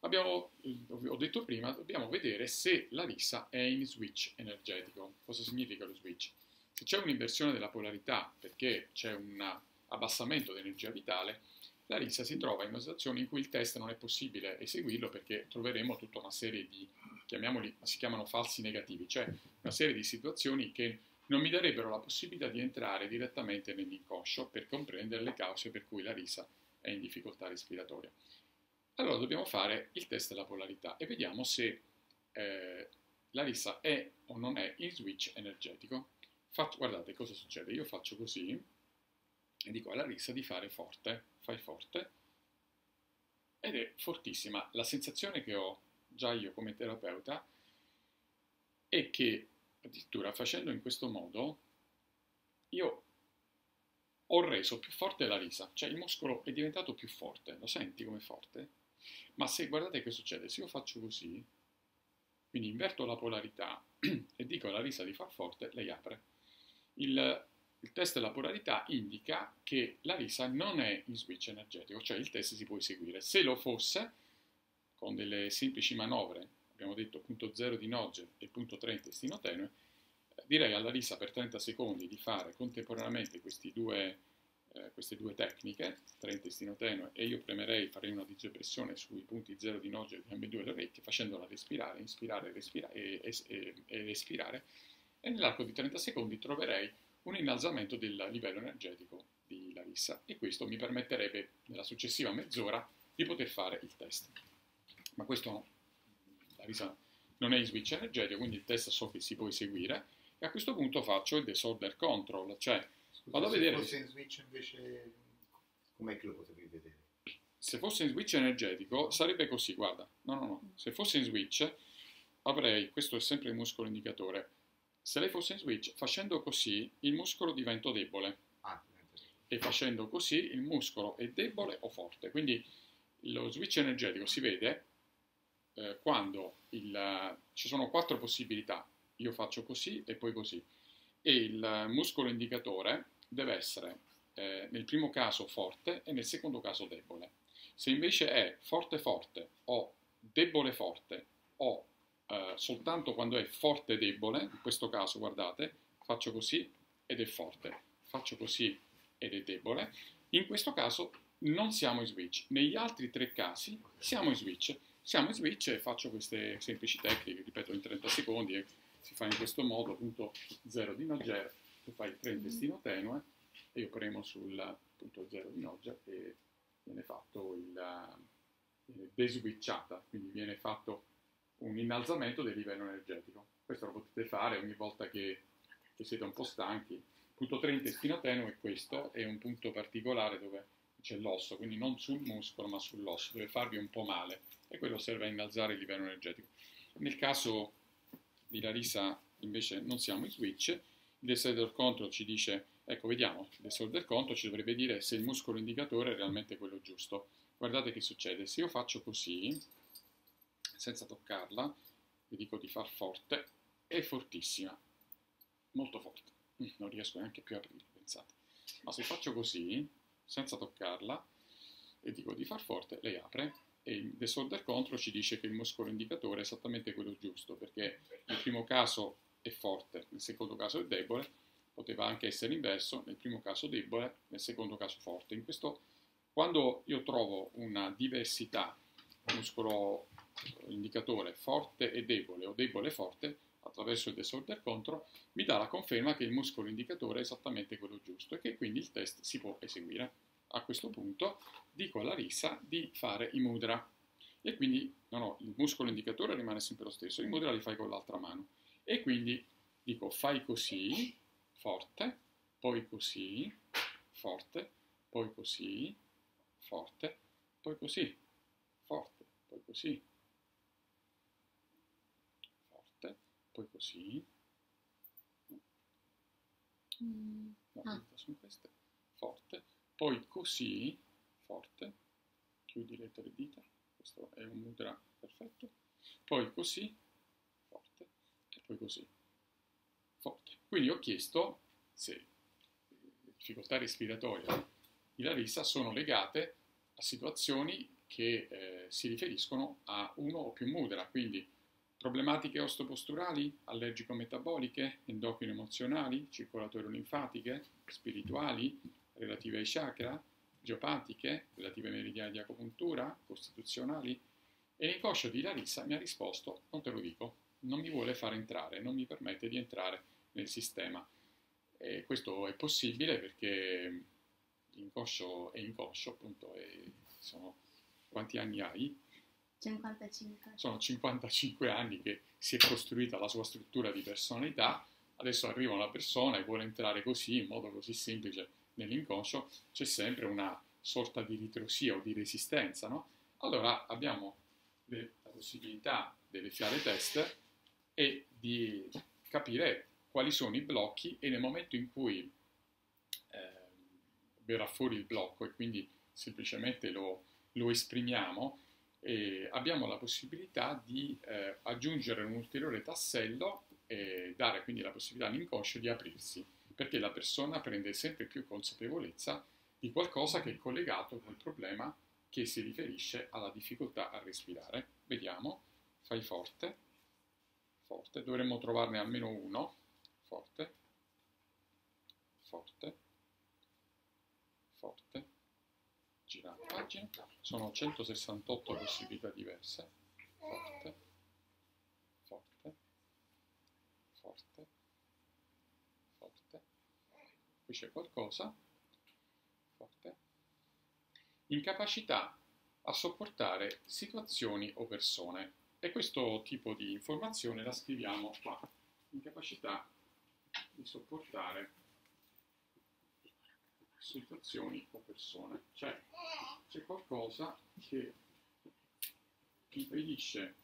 abbiamo, ho detto prima, dobbiamo vedere se la rissa è in switch energetico. Cosa significa lo switch? Se c'è un'inversione della polarità perché c'è un abbassamento dell'energia vitale, la rissa si trova in una situazione in cui il test non è possibile eseguirlo perché troveremo tutta una serie di, chiamiamoli, si chiamano falsi negativi, cioè una serie di situazioni che non mi darebbero la possibilità di entrare direttamente nell'inconscio per comprendere le cause per cui la risa è in difficoltà respiratoria. Allora dobbiamo fare il test della polarità e vediamo se eh, la rissa è o non è in switch energetico. Faccio, guardate cosa succede, io faccio così e dico alla rissa di fare forte, fai forte, ed è fortissima. La sensazione che ho già io come terapeuta è che addirittura facendo in questo modo io ho reso più forte la risa, cioè il muscolo è diventato più forte, lo senti come forte? Ma se guardate che succede, se io faccio così, quindi inverto la polarità e dico alla risa di far forte, lei apre. Il, il test della polarità indica che la risa non è in switch energetico, cioè il test si può eseguire. Se lo fosse, con delle semplici manovre, abbiamo detto punto 0 di Nogge e punto 3 intestino tenue, direi alla risa per 30 secondi di fare contemporaneamente due, eh, queste due tecniche, 3 intestino tenue, e io premerei, farei una digiopressione sui punti 0 di Nogge di ambedue le orecchie, facendola respirare, inspirare respira, e, e, e, espirare, e nell'arco di 30 secondi troverei un innalzamento del livello energetico di Larissa e questo mi permetterebbe nella successiva mezz'ora di poter fare il test. Ma questo Larissa non è in switch energetico, quindi il test so che si può eseguire e a questo punto faccio il disorder control, cioè vado a vedere... Se fosse in switch invece, com'è che lo potevi vedere? Se fosse in switch energetico sarebbe così, guarda, no no no, se fosse in switch avrei, questo è sempre il muscolo indicatore, se lei fosse in switch, facendo così il muscolo diventa debole. Ah, e facendo così il muscolo è debole o forte. Quindi lo switch energetico si vede eh, quando il, ci sono quattro possibilità. Io faccio così e poi così. E il muscolo indicatore deve essere eh, nel primo caso forte e nel secondo caso debole. Se invece è forte forte o debole forte o eh, soltanto quando è forte debole, in questo caso guardate, faccio così ed è forte, faccio così ed è debole, in questo caso non siamo in switch, negli altri tre casi siamo in switch, siamo in switch e faccio queste semplici tecniche, ripeto in 30 secondi, e si fa in questo modo, punto 0 di Nogger, tu fai il 3 intestino tenue e io premo sul punto 0 di Nogger e viene fatto il, deswitchata, quindi viene fatto un innalzamento del livello energetico. Questo lo potete fare ogni volta che, che siete un po' stanchi. Punto 3 intestino tenue è questo, è un punto particolare dove c'è l'osso, quindi non sul muscolo ma sull'osso, deve farvi un po' male e quello serve a innalzare il livello energetico. Nel caso di Larissa invece non siamo in switch, il disorder control ci dice, ecco vediamo, il disorder control ci dovrebbe dire se il muscolo indicatore è realmente quello giusto. Guardate che succede, se io faccio così, senza toccarla, vi dico di far forte, è fortissima, molto forte, mm, non riesco neanche più a aprire, pensate. Ma se faccio così, senza toccarla, e dico di far forte, lei apre e il disorder control ci dice che il muscolo indicatore è esattamente quello giusto, perché nel primo caso è forte, nel secondo caso è debole, poteva anche essere inverso, nel primo caso debole, nel secondo caso forte. In questo, quando io trovo una diversità muscolo indicatore forte e debole o debole e forte attraverso il disorder control mi dà la conferma che il muscolo indicatore è esattamente quello giusto e che quindi il test si può eseguire. A questo punto dico alla rissa di fare i mudra. E quindi no, no, il muscolo indicatore rimane sempre lo stesso, i mudra li fai con l'altra mano e quindi dico fai così, forte, poi così, forte, poi così, forte, poi così, forte poi così, forte, poi così, Mm. no, Ah. sono queste, forte, poi così, forte, chiudi le tre dita, questo è un mudra perfetto, poi così, poi così, forte. Quindi ho chiesto se le difficoltà respiratorie di Larissa sono legate a situazioni che eh, si riferiscono a uno o più mudra, quindi problematiche osteoposturali, allergico-metaboliche, endocrino-emozionali, circolatorio-linfatiche, spirituali, relative ai chakra, geopatiche, relative ai meridiani di acupuntura, costituzionali. E l'inconscio di Larissa mi ha risposto, non te lo dico, non mi vuole far entrare, non mi permette di entrare nel sistema. E questo è possibile perché l'inconscio è inconscio, appunto, e sono quanti anni hai? 55. Sono 55 anni che si è costruita la sua struttura di personalità, adesso arriva una persona e vuole entrare così, in modo così semplice, nell'inconscio, c'è sempre una sorta di ritrosia o di resistenza, no? Allora abbiamo la possibilità delle fiale test e di capire quali sono i blocchi e nel momento in cui eh, verrà fuori il blocco e quindi semplicemente lo, lo esprimiamo, eh, abbiamo la possibilità di eh, aggiungere un ulteriore tassello e dare quindi la possibilità all'inconscio di aprirsi, perché la persona prende sempre più consapevolezza di qualcosa che è collegato col problema che si riferisce alla difficoltà a respirare. Vediamo, fai forte, forte, dovremmo trovarne almeno uno, forte, forte, forte, gira la pagina, sono 168 possibilità diverse, forte, forte, forte, forte, qui c'è qualcosa, forte, incapacità a sopportare situazioni o persone. E questo tipo di informazione la scriviamo qua. Incapacità di sopportare situazioni o persone. Cioè, c'è qualcosa che impedisce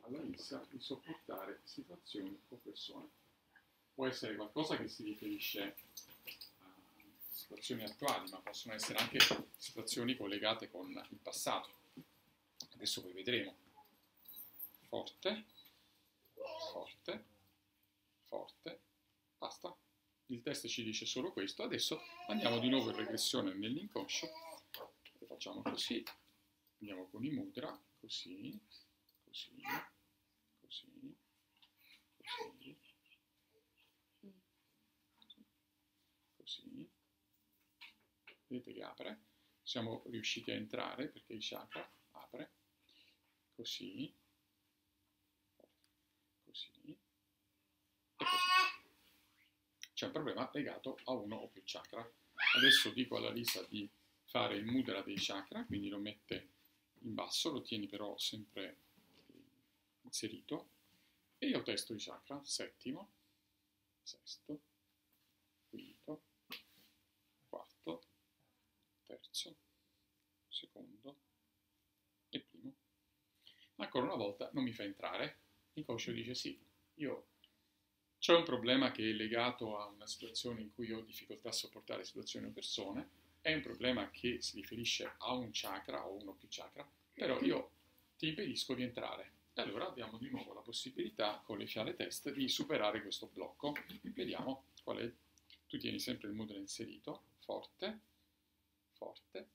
alla Lissa di sopportare situazioni o persone. Può essere qualcosa che si riferisce situazioni attuali, ma possono essere anche situazioni collegate con il passato. Adesso poi vedremo. Forte, forte, forte, basta. Il test ci dice solo questo. Adesso andiamo di nuovo in regressione nell'inconscio. Facciamo così. Andiamo con i mudra, così, così, così, così, così. Vedete che apre. Siamo riusciti a entrare perché il chakra apre. Così, così e così. C'è un problema legato a uno o più chakra. Adesso dico alla Lisa di fare il mudra dei chakra, quindi lo mette in basso, lo tieni però sempre inserito e io testo i chakra, settimo, sesto, quinto, quarto, terzo, secondo e primo. Ancora una volta non mi fa entrare, l'inconscio dice sì, io c'è un problema che è legato a una situazione in cui ho difficoltà a sopportare situazioni o persone, è un problema che si riferisce a un chakra o uno più chakra, però io ti impedisco di entrare. E allora abbiamo di nuovo la possibilità con le fiale test di superare questo blocco. Vediamo qual è. Tu tieni sempre il mudra inserito, forte, forte,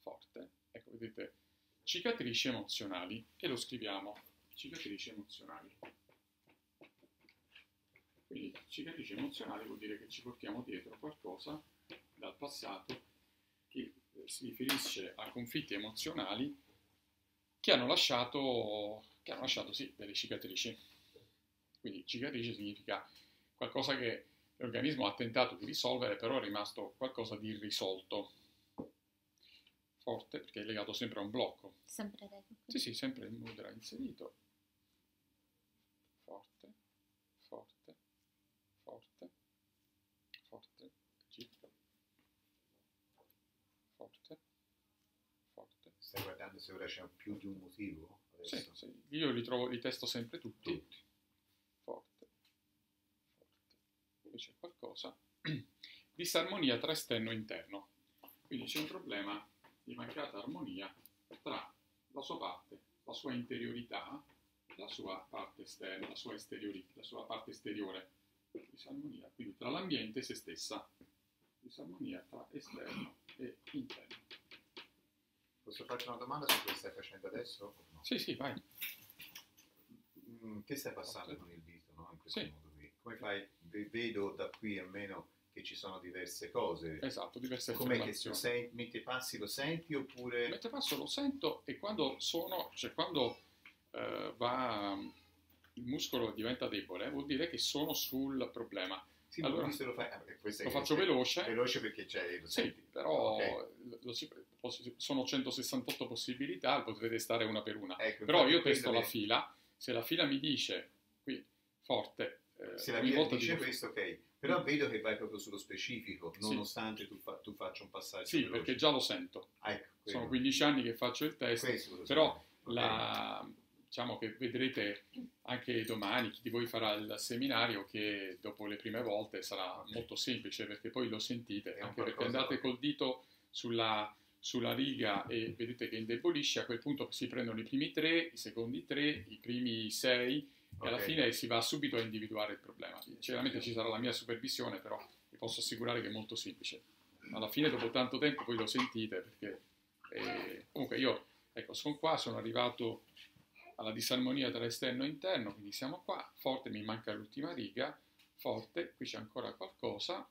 forte. Ecco, vedete, cicatrici emozionali e lo scriviamo, cicatrici emozionali. Quindi cicatrici emozionali vuol dire che ci portiamo dietro qualcosa dal passato che si riferisce a conflitti emozionali che hanno lasciato, che hanno lasciato sì, delle cicatrici. Quindi cicatrice significa qualcosa che l'organismo ha tentato di risolvere, però è rimasto qualcosa di irrisolto. Forte, perché è legato sempre a un blocco. Sempre retto. Sì, sì, sempre il mudra inserito. Forte, forte, forte, forte, giro. Forte, Stai guardando se ora c'è più di un motivo? Sì, sì, io li, trovo, li testo sempre tutti. tutti. Forte, forte. Poi c'è qualcosa. Disarmonia tra esterno e interno. Quindi c'è un problema di mancata armonia tra la sua parte, la sua interiorità, la sua parte esterna, la sua, la sua parte esteriore. Disarmonia, quindi tra l'ambiente e se stessa. Disarmonia tra esterno e interno. Posso farti una domanda su quello che stai facendo adesso? No? Sì, sì, vai. Mm, che stai passando con il dito, no? In questo sì. modo. Come fai? Vedo da qui almeno che ci sono diverse cose. Esatto, diverse Com'è che tu senti, mentre passi lo senti oppure... Mentre passo lo sento e quando sono, cioè quando uh, va, il muscolo diventa debole, vuol dire che sono sul problema. Sì, allora, lo, fai, lo faccio veloce. Veloce perché c'è, lo sì, però okay. lo, sono 168 possibilità, potrete stare una per una. Ecco, però io testo la fila, se la fila mi dice qui forte, eh, se la fila dice dico, questo, ok. Però vedo che vai proprio sullo specifico, nonostante sì. tu, fa, tu, faccia un passaggio. Sì, veloce. perché già lo sento. Ah, ecco, Sono 15 anni che faccio il test, però la, diciamo che vedrete anche domani chi di voi farà il seminario che dopo le prime volte sarà molto semplice perché poi lo sentite, anche perché andate col dito sulla, sulla, riga e vedete che indebolisce, a quel punto si prendono i primi tre, i secondi tre, i primi sei e alla fine si va subito a individuare il problema. Sinceramente ci sarà la mia supervisione, però vi posso assicurare che è molto semplice. Alla fine dopo tanto tempo voi lo sentite perché eh, comunque io ecco sono qua, sono arrivato alla disarmonia tra esterno e interno, quindi siamo qua, forte mi manca l'ultima riga, forte, qui c'è ancora qualcosa,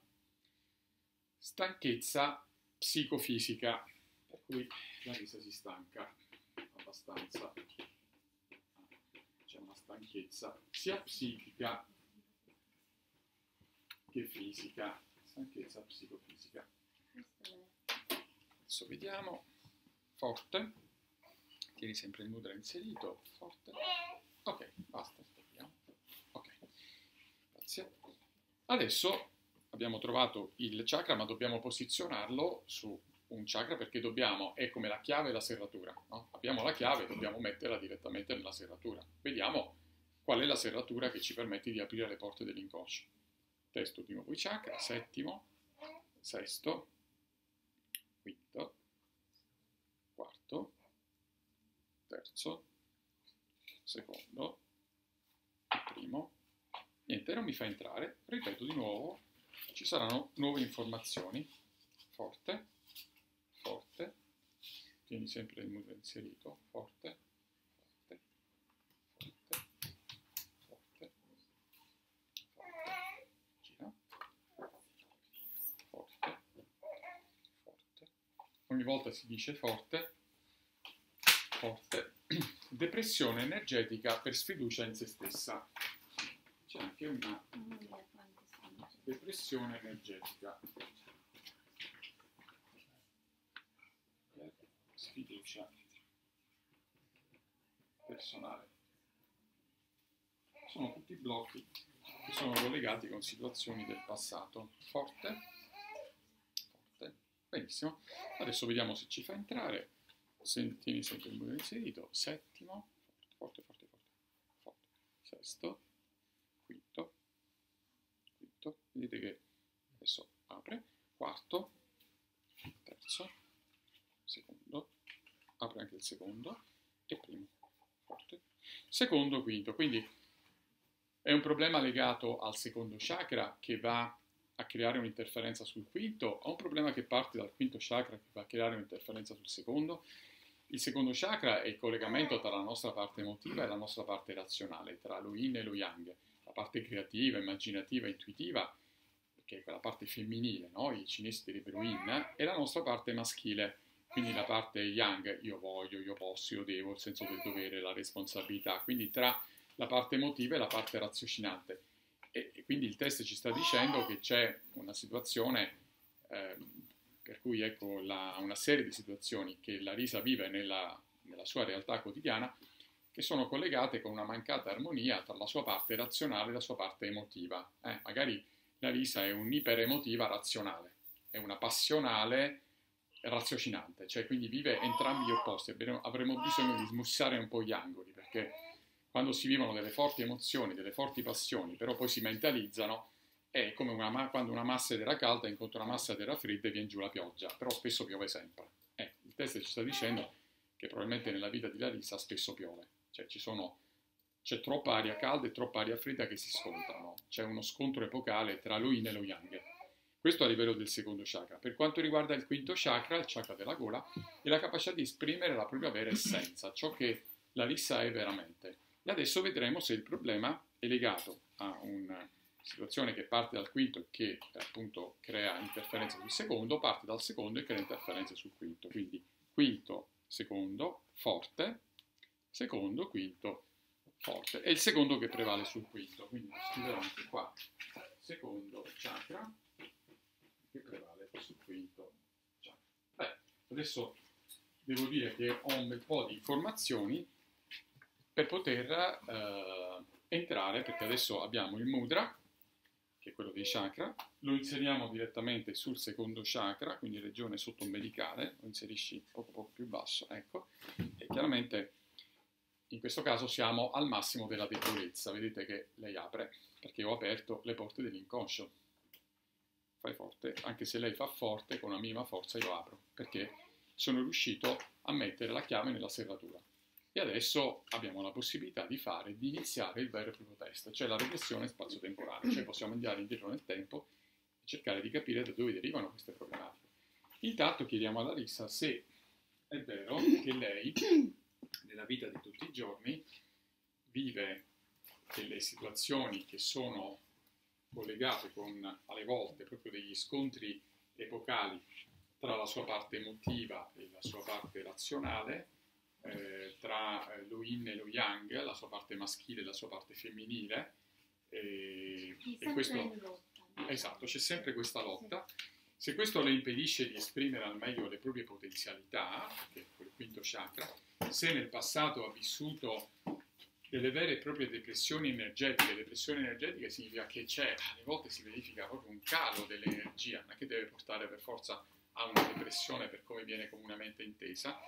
stanchezza psicofisica, per cui la risa si stanca abbastanza, stanchezza sia psichica che fisica, stanchezza psicofisica. Adesso vediamo, forte tieni sempre il mudra inserito, forte. Ok, basta, stoppiamo. Ok, grazie. Adesso abbiamo trovato il chakra, ma dobbiamo posizionarlo su un chakra perché dobbiamo, è come la chiave e la serratura, no? abbiamo la chiave dobbiamo metterla direttamente nella serratura. Vediamo qual è la serratura che ci permette di aprire le porte dell'inconscio. Testo di nuovo i chakra, settimo, sesto, quinto, quarto, terzo, secondo, primo, niente, non mi fa entrare, ripeto di nuovo, ci saranno nuove informazioni, forte, forte, tieni sempre il muso inserito, forte, forte, forte, forte, forte, gira, forte, forte, ogni volta si dice forte, forte. Depressione energetica per sfiducia in se stessa. C'è anche una depressione energetica per sfiducia personale. Sono tutti blocchi che sono collegati con situazioni del passato. Forte, forte, benissimo. Adesso vediamo se ci fa entrare. Tieni sempre il muro inserito, settimo, forte, forte, forte, forte, sesto, quinto, quinto, vedete che adesso apre, quarto, terzo, secondo, apre anche il secondo secondo, quinto, quindi è un problema legato al secondo chakra che va a creare un'interferenza sul quinto? O un problema che parte dal quinto chakra che va a creare un'interferenza sul secondo? Il secondo chakra è il collegamento tra la nostra parte emotiva e la nostra parte razionale, tra lo yin e lo yang, la parte creativa, immaginativa, intuitiva, che è quella parte femminile, no? i cinesi direbbero yin, e la nostra parte maschile, quindi la parte yang, io voglio, io posso, io devo, il senso del dovere, la responsabilità, quindi tra la parte emotiva e la parte raziocinante. E, quindi il test ci sta dicendo che c'è una situazione eh, per cui ecco la, una serie di situazioni che la risa vive nella, nella sua realtà quotidiana che sono collegate con una mancata armonia tra la sua parte razionale e la sua parte emotiva. Eh, magari la risa è un'iperemotiva razionale, è una passionale raziocinante, cioè quindi vive entrambi gli opposti, avremo bisogno di smussare un po' gli angoli, perché quando si vivono delle forti emozioni, delle forti passioni, però poi si mentalizzano, è come una, quando una massa era calda incontra una massa era fredda e viene giù la pioggia, però spesso piove sempre. Eh, il test ci sta dicendo che probabilmente nella vita di Larissa spesso piove, cioè sono, c'è troppa aria calda e troppa aria fredda che si scontrano, c'è uno scontro epocale tra lo yin e lo yang. Questo a livello del secondo chakra. Per quanto riguarda il quinto chakra, il chakra della gola, è la capacità di esprimere la propria vera essenza, ciò che Larissa è veramente. E adesso vedremo se il problema è legato a un situazione che parte dal quinto e che appunto crea interferenze sul secondo, parte dal secondo e crea interferenze sul quinto. Quindi quinto, secondo, forte, secondo, quinto, forte. È il secondo che prevale sul quinto, quindi scriverò anche qua. Secondo chakra che prevale sul quinto. Beh, adesso devo dire che ho un bel po' di informazioni per poter eh, entrare, perché adesso abbiamo il mudra, che è quello dei chakra, lo inseriamo direttamente sul secondo chakra, quindi regione sottombedicale, lo inserisci poco poco più basso, ecco, e chiaramente in questo caso siamo al massimo della debolezza, vedete che lei apre, perché ho aperto le porte dell'inconscio, fai forte, anche se lei fa forte, con una minima forza io apro, perché sono riuscito a mettere la chiave nella serratura. E adesso abbiamo la possibilità di fare, di iniziare il vero e proprio test, cioè la regressione spazio-temporale, cioè possiamo andare indietro nel tempo e cercare di capire da dove derivano queste problematiche. Intanto chiediamo alla Larissa se è vero che lei, nella vita di tutti i giorni, vive delle situazioni che sono collegate con, alle volte, proprio degli scontri epocali tra la sua parte emotiva e la sua parte razionale, eh, tra eh, lo yin e lo yang, la sua parte maschile e la sua parte femminile. E, e questo, esatto, c'è sempre questa lotta. Se questo le impedisce di esprimere al meglio le proprie potenzialità, che è quel quinto chakra, se nel passato ha vissuto delle vere e proprie depressioni energetiche, depressione energetica significa che c'è, alle volte si verifica proprio un calo dell'energia, è che deve portare per forza a una depressione per come viene comunemente intesa,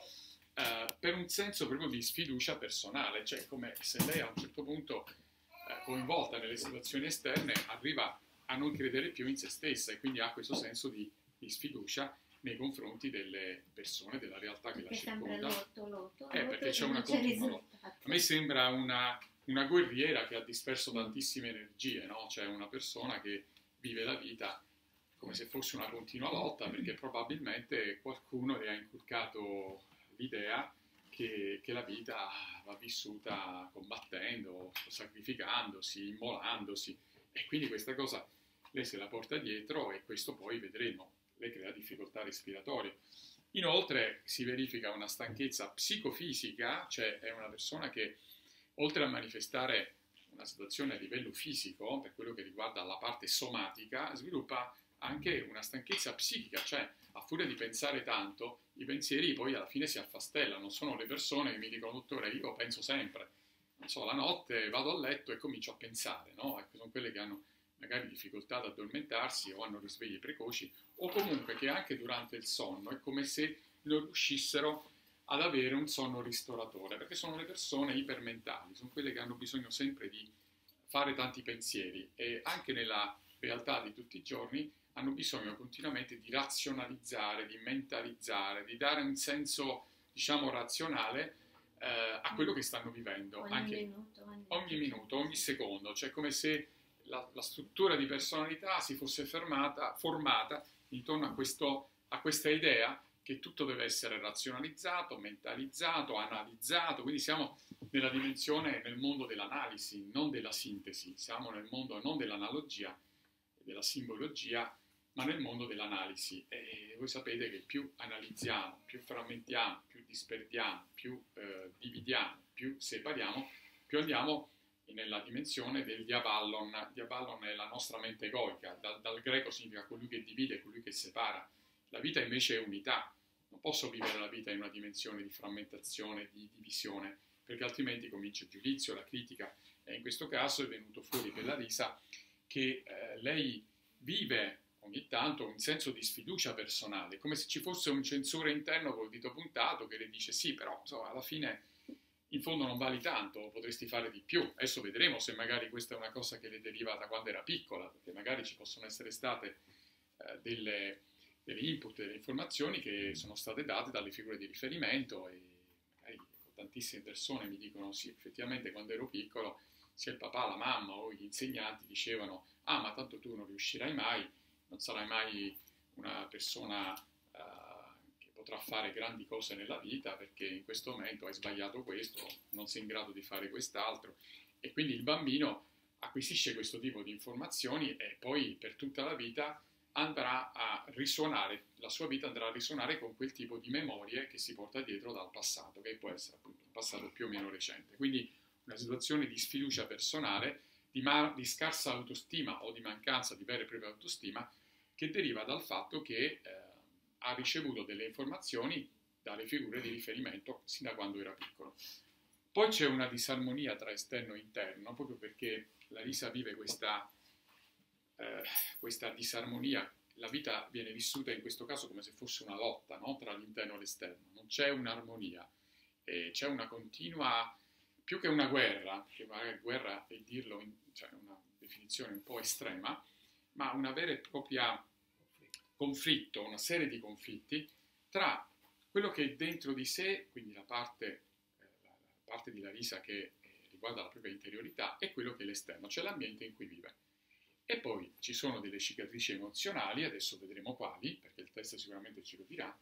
eh, per un senso proprio di sfiducia personale, cioè come se lei a un certo punto, eh, coinvolta nelle situazioni esterne, arriva a non credere più in se stessa e quindi ha questo senso di, di sfiducia nei confronti delle persone, della realtà che perché la circonda. Lotto, lotto, eh, perché c'è una continua lotta. A me sembra una, una, guerriera che ha disperso tantissime energie, no? cioè una persona che vive la vita come se fosse una continua lotta perché probabilmente qualcuno le ha inculcato l'idea che, che, la vita va vissuta combattendo, sacrificandosi, immolandosi e quindi questa cosa lei se la porta dietro e questo poi vedremo, le crea difficoltà respiratorie. Inoltre si verifica una stanchezza psicofisica, cioè è una persona che oltre a manifestare una situazione a livello fisico, per quello che riguarda la parte somatica, sviluppa anche una stanchezza psichica, cioè a furia di pensare tanto, i pensieri poi alla fine si affastellano, sono le persone che mi dicono, dottore, io penso sempre, non so, la notte vado a letto e comincio a pensare, no? Ecco, sono quelle che hanno magari difficoltà ad addormentarsi o hanno risvegli precoci, o comunque che anche durante il sonno è come se non riuscissero ad avere un sonno ristoratore, perché sono le persone ipermentali, sono quelle che hanno bisogno sempre di fare tanti pensieri e anche nella realtà di tutti i giorni hanno bisogno continuamente di razionalizzare, di mentalizzare, di dare un senso, diciamo, razionale eh, a quello che stanno vivendo. Ogni, Anche minuto, ogni, ogni minuto, ogni secondo, cioè come se la, la struttura di personalità si fosse fermata, formata intorno a, questo, a questa idea che tutto deve essere razionalizzato, mentalizzato, analizzato, quindi siamo nella dimensione, nel mondo dell'analisi, non della sintesi, siamo nel mondo non dell'analogia, della simbologia, ma nel mondo dell'analisi. E voi sapete che più analizziamo, più frammentiamo, più disperdiamo, più eh, dividiamo, più separiamo, più andiamo nella dimensione del diaballon. Diaballon è la nostra mente egoica, dal, dal greco significa colui che divide, colui che separa. La vita invece è unità. Non posso vivere la vita in una dimensione di frammentazione, di divisione, perché altrimenti comincia il giudizio, la critica. E in questo caso è venuto fuori per risa che eh, lei vive ogni tanto un senso di sfiducia personale, come se ci fosse un censore interno col dito puntato che le dice sì, però insomma, alla fine in fondo non vali tanto, potresti fare di più. Adesso vedremo se magari questa è una cosa che le deriva da quando era piccola, perché magari ci possono essere state eh, delle, delle, input, delle informazioni che sono state date dalle figure di riferimento e magari tantissime persone mi dicono sì, effettivamente quando ero piccolo sia il papà, la mamma o gli insegnanti dicevano ah ma tanto tu non riuscirai mai, non sarai mai una persona potrà fare grandi cose nella vita perché in questo momento hai sbagliato questo, non sei in grado di fare quest'altro e quindi il bambino acquisisce questo tipo di informazioni e poi per tutta la vita andrà a risuonare, la sua vita andrà a risuonare con quel tipo di memorie che si porta dietro dal passato, che può essere appunto un passato più o meno recente. Quindi una situazione di sfiducia personale, di, di scarsa autostima o di mancanza di vera e propria autostima che deriva dal fatto che eh, ha ricevuto delle informazioni dalle figure di riferimento sin da quando era piccolo. Poi c'è una disarmonia tra esterno e interno, proprio perché la Lisa vive questa, eh, questa disarmonia. La vita viene vissuta in questo caso come se fosse una lotta no? tra l'interno e l'esterno, non c'è un'armonia, eh, c'è una continua più che una guerra, che magari guerra è dirlo, in, cioè una definizione un po' estrema, ma una vera e propria conflitto, una serie di conflitti tra quello che è dentro di sé, quindi la parte, eh, la parte di Larisa che eh, riguarda la propria interiorità, e quello che è l'esterno, cioè l'ambiente in cui vive. E poi ci sono delle cicatrici emozionali, adesso vedremo quali, perché il test sicuramente ce lo dirà,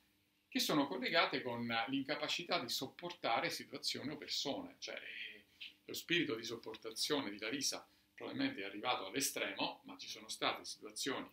che sono collegate con l'incapacità di sopportare situazioni o persone, cioè lo spirito di sopportazione di Larisa probabilmente è arrivato all'estremo, ma ci sono state situazioni,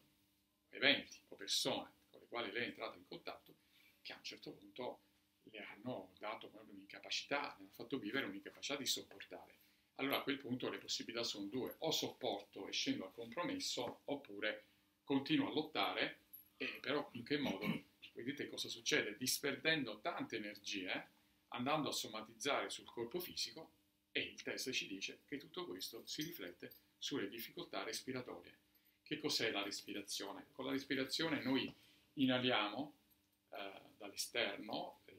eventi o persone con le quali lei è entrata in contatto che a un certo punto le hanno dato un'incapacità, le hanno fatto vivere un'incapacità di sopportare. Allora a quel punto le possibilità sono due, o sopporto e scendo al compromesso, oppure continuo a lottare, e però in che modo? vedete cosa succede? Disperdendo tante energie, andando a somatizzare sul corpo fisico e il test ci dice che tutto questo si riflette sulle difficoltà respiratorie. Che cos'è la respirazione? Con la respirazione noi inaliamo eh, dall'esterno eh,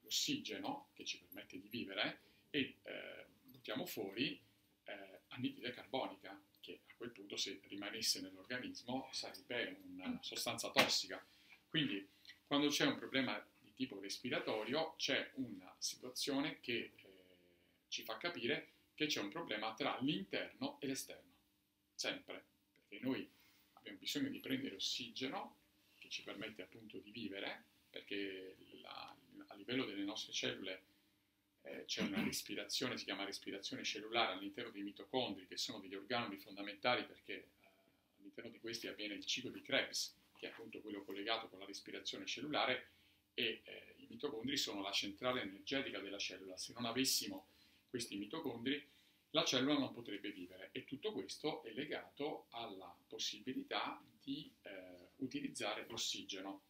l'ossigeno che ci permette di vivere e eh, buttiamo fuori eh, anidride carbonica che a quel punto se rimanesse nell'organismo sarebbe una sostanza tossica. Quindi quando c'è un problema di tipo respiratorio c'è una situazione che eh, ci fa capire che c'è un problema tra l'interno e l'esterno, sempre, perché noi abbiamo bisogno di prendere ossigeno che ci permette appunto di vivere, perché la, a livello delle nostre cellule eh, c'è una respirazione, si chiama respirazione cellulare all'interno dei mitocondri, che sono degli organi fondamentali perché eh, all'interno di questi avviene il ciclo di Krebs, che è appunto quello collegato con la respirazione cellulare, e eh, i mitocondri sono la centrale energetica della cellula. Se non avessimo questi mitocondri, la cellula non potrebbe vivere e tutto questo è legato alla possibilità di eh, utilizzare l'ossigeno.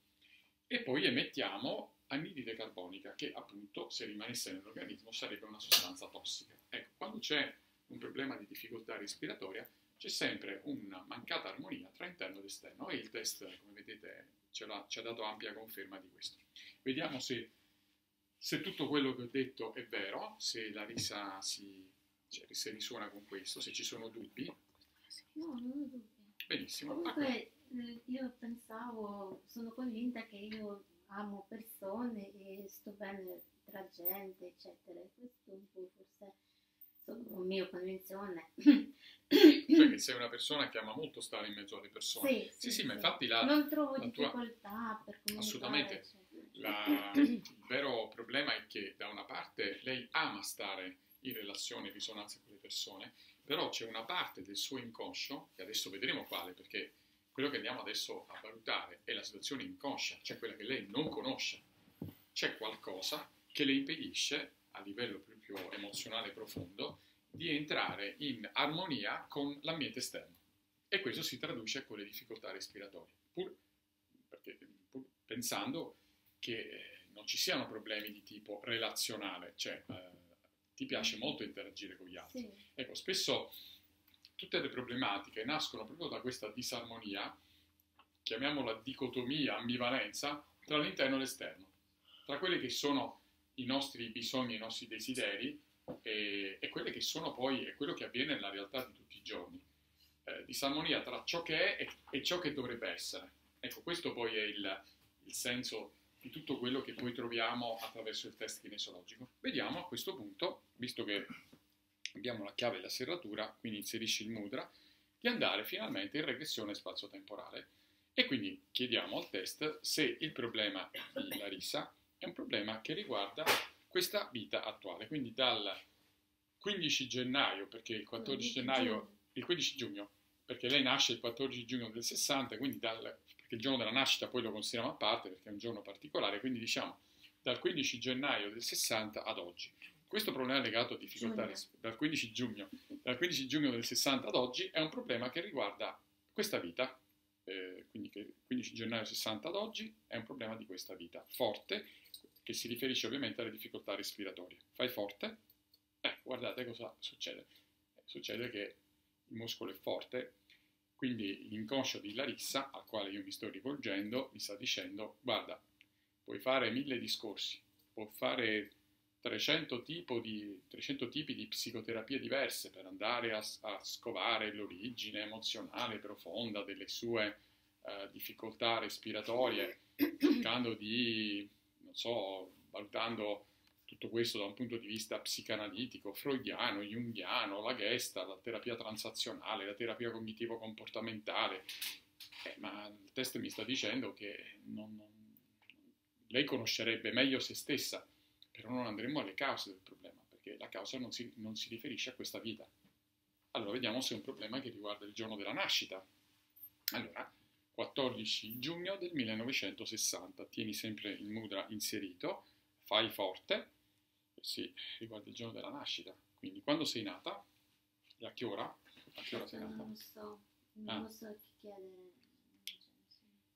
E poi emettiamo anidride carbonica, che appunto se rimanesse nell'organismo sarebbe una sostanza tossica. Ecco, quando c'è un problema di difficoltà respiratoria, c'è sempre una mancata armonia tra interno ed esterno e il test, come vedete, ci ha dato ampia conferma di questo. Vediamo se, se, tutto quello che ho detto è vero, se la risa si, cioè, se risuona con questo, se ci sono dubbi. No, non ho dubbi. Benissimo. Comunque eh, io pensavo, sono convinta che io amo persone e sto bene tra gente, eccetera. Questo un po' forse sono mia convinzione. cioè che sei una persona che ama molto stare in mezzo alle persone. Sì, sì, sì, sì ma infatti la, Non trovo la difficoltà tua... per comunicare. Assolutamente. La... il vero problema è che da una parte lei ama stare in relazione, in risonanza con le persone, però c'è una parte del suo inconscio, che adesso vedremo quale, perché quello che andiamo adesso a valutare è la situazione inconscia, cioè quella che lei non conosce. C'è qualcosa che le impedisce a livello proprio emozionale profondo, di entrare in armonia con l'ambiente esterno. E questo si traduce con le difficoltà respiratorie, pur, perché, pur pensando che eh, non ci siano problemi di tipo relazionale, cioè eh, ti piace molto interagire con gli altri. Sì. Ecco, spesso tutte le problematiche nascono proprio da questa disarmonia, chiamiamola dicotomia, ambivalenza, tra l'interno e l'esterno, tra quelli che sono i nostri bisogni, i nostri desideri e, e quelle che sono poi, è quello che avviene nella realtà di tutti i giorni. Eh, disarmonia tra ciò che è e, e, ciò che dovrebbe essere. Ecco, questo poi è il, il senso di tutto quello che poi troviamo attraverso il test kinesiologico. Vediamo a questo punto, visto che abbiamo la chiave della serratura, quindi inserisci il mudra, di andare finalmente in regressione spazio-temporale. E quindi chiediamo al test se il problema di Larissa è un problema che riguarda questa vita attuale, quindi dal 15 gennaio, perché il 14 gennaio, il 15 giugno, perché lei nasce il 14 giugno del 60, quindi dal, perché il giorno della nascita poi lo consideriamo a parte perché è un giorno particolare, quindi diciamo dal 15 gennaio del 60 ad oggi. Questo problema legato a difficoltà dal 15 giugno, dal 15 giugno del 60 ad oggi è un problema che riguarda questa vita, eh, quindi che 15 gennaio 60 ad oggi è un problema di questa vita forte che si riferisce ovviamente alle difficoltà respiratorie. Fai forte, eh, guardate cosa succede. Succede che il muscolo è forte, quindi l'inconscio di Larissa, al quale io mi sto rivolgendo, mi sta dicendo, guarda, puoi fare mille discorsi, può fare 300, di, 300 tipi di psicoterapie diverse per andare a, a scovare l'origine emozionale profonda delle sue uh, difficoltà respiratorie, cercando di so, valutando tutto questo da un punto di vista psicanalitico, freudiano, junghiano, la gesta, la terapia transazionale, la terapia cognitivo-comportamentale, eh, ma il test mi sta dicendo che non, non, lei conoscerebbe meglio se stessa, però non andremo alle cause del problema, perché la causa non si, non si riferisce a questa vita. Allora vediamo se è un problema che riguarda il giorno della nascita. Allora, 14 giugno del 1960. Tieni sempre il mudra inserito, fai forte, sì, riguarda il giorno della nascita. Quindi quando sei nata, e a che ora? A che ora sei nata? Non lo so, non ah. lo so che chiedere.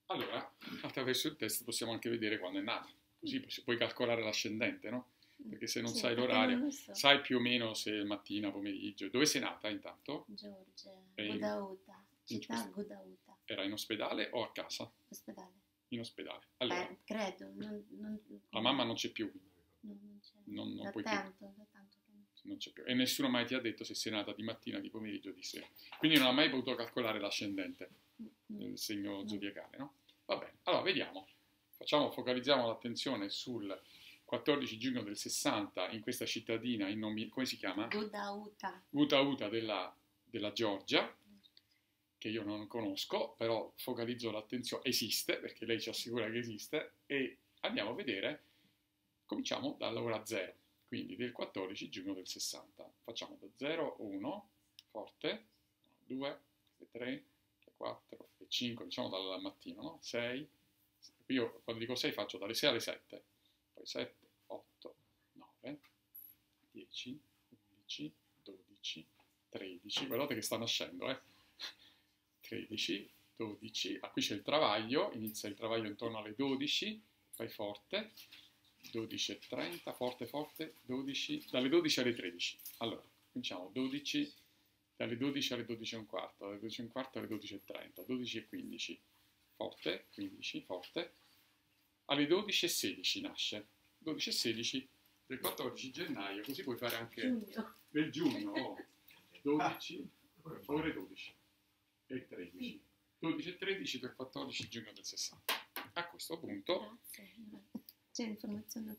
Allora, attraverso il test possiamo anche vedere quando è nata, così puoi calcolare l'ascendente, no? Perché se non sì, sai l'orario, so. sai più o meno se è mattina, pomeriggio. Dove sei nata intanto? Giorgia, Budauta, città Budauta. Era in ospedale o a casa? Ospedale. In ospedale. Allora, Beh, credo. Non, non, la mamma non c'è più. No, non c'è. Non, non puoi tanto, più. tanto non c'è. Più. E nessuno mai ti ha detto se sei nata di mattina, di pomeriggio, di sera. Quindi non ha mai potuto calcolare l'ascendente, mm. il segno mm. zodiacale, no? Va bene. Allora, vediamo. Facciamo, focalizziamo l'attenzione sul 14 giugno del 60 in questa cittadina, in nomi, come si chiama? Gudauta. Gudauta della, della Georgia che io non conosco, però focalizzo l'attenzione, esiste, perché lei ci assicura che esiste, e andiamo a vedere, cominciamo dall'ora 0, quindi del 14 giugno del 60. Facciamo da 0, 1, forte, 2, 3, 4 e 5, diciamo dal mattino, no? 6, io quando dico 6 faccio dalle 6 alle 7, poi 7, 8, 9, 10, 11, 12, 13, guardate che sta nascendo, eh? 13, 12, ah, qui c'è il travaglio, inizia il travaglio intorno alle 12, fai forte, 12 e 30, forte forte, 12, dalle 12 alle 13. Allora, cominciamo 12, dalle 12 alle 12 e un quarto, dalle 12 e un quarto alle 12 e 30, 12 e 15, forte, 15, forte, alle 12 e 16 nasce, 12 e 16 del 14 gennaio, così puoi fare anche giugno. del giugno, oh, 12, ore 12 e 13. 12 e 13 del 14 giugno del 60. A questo punto... Grazie. C'è informazione.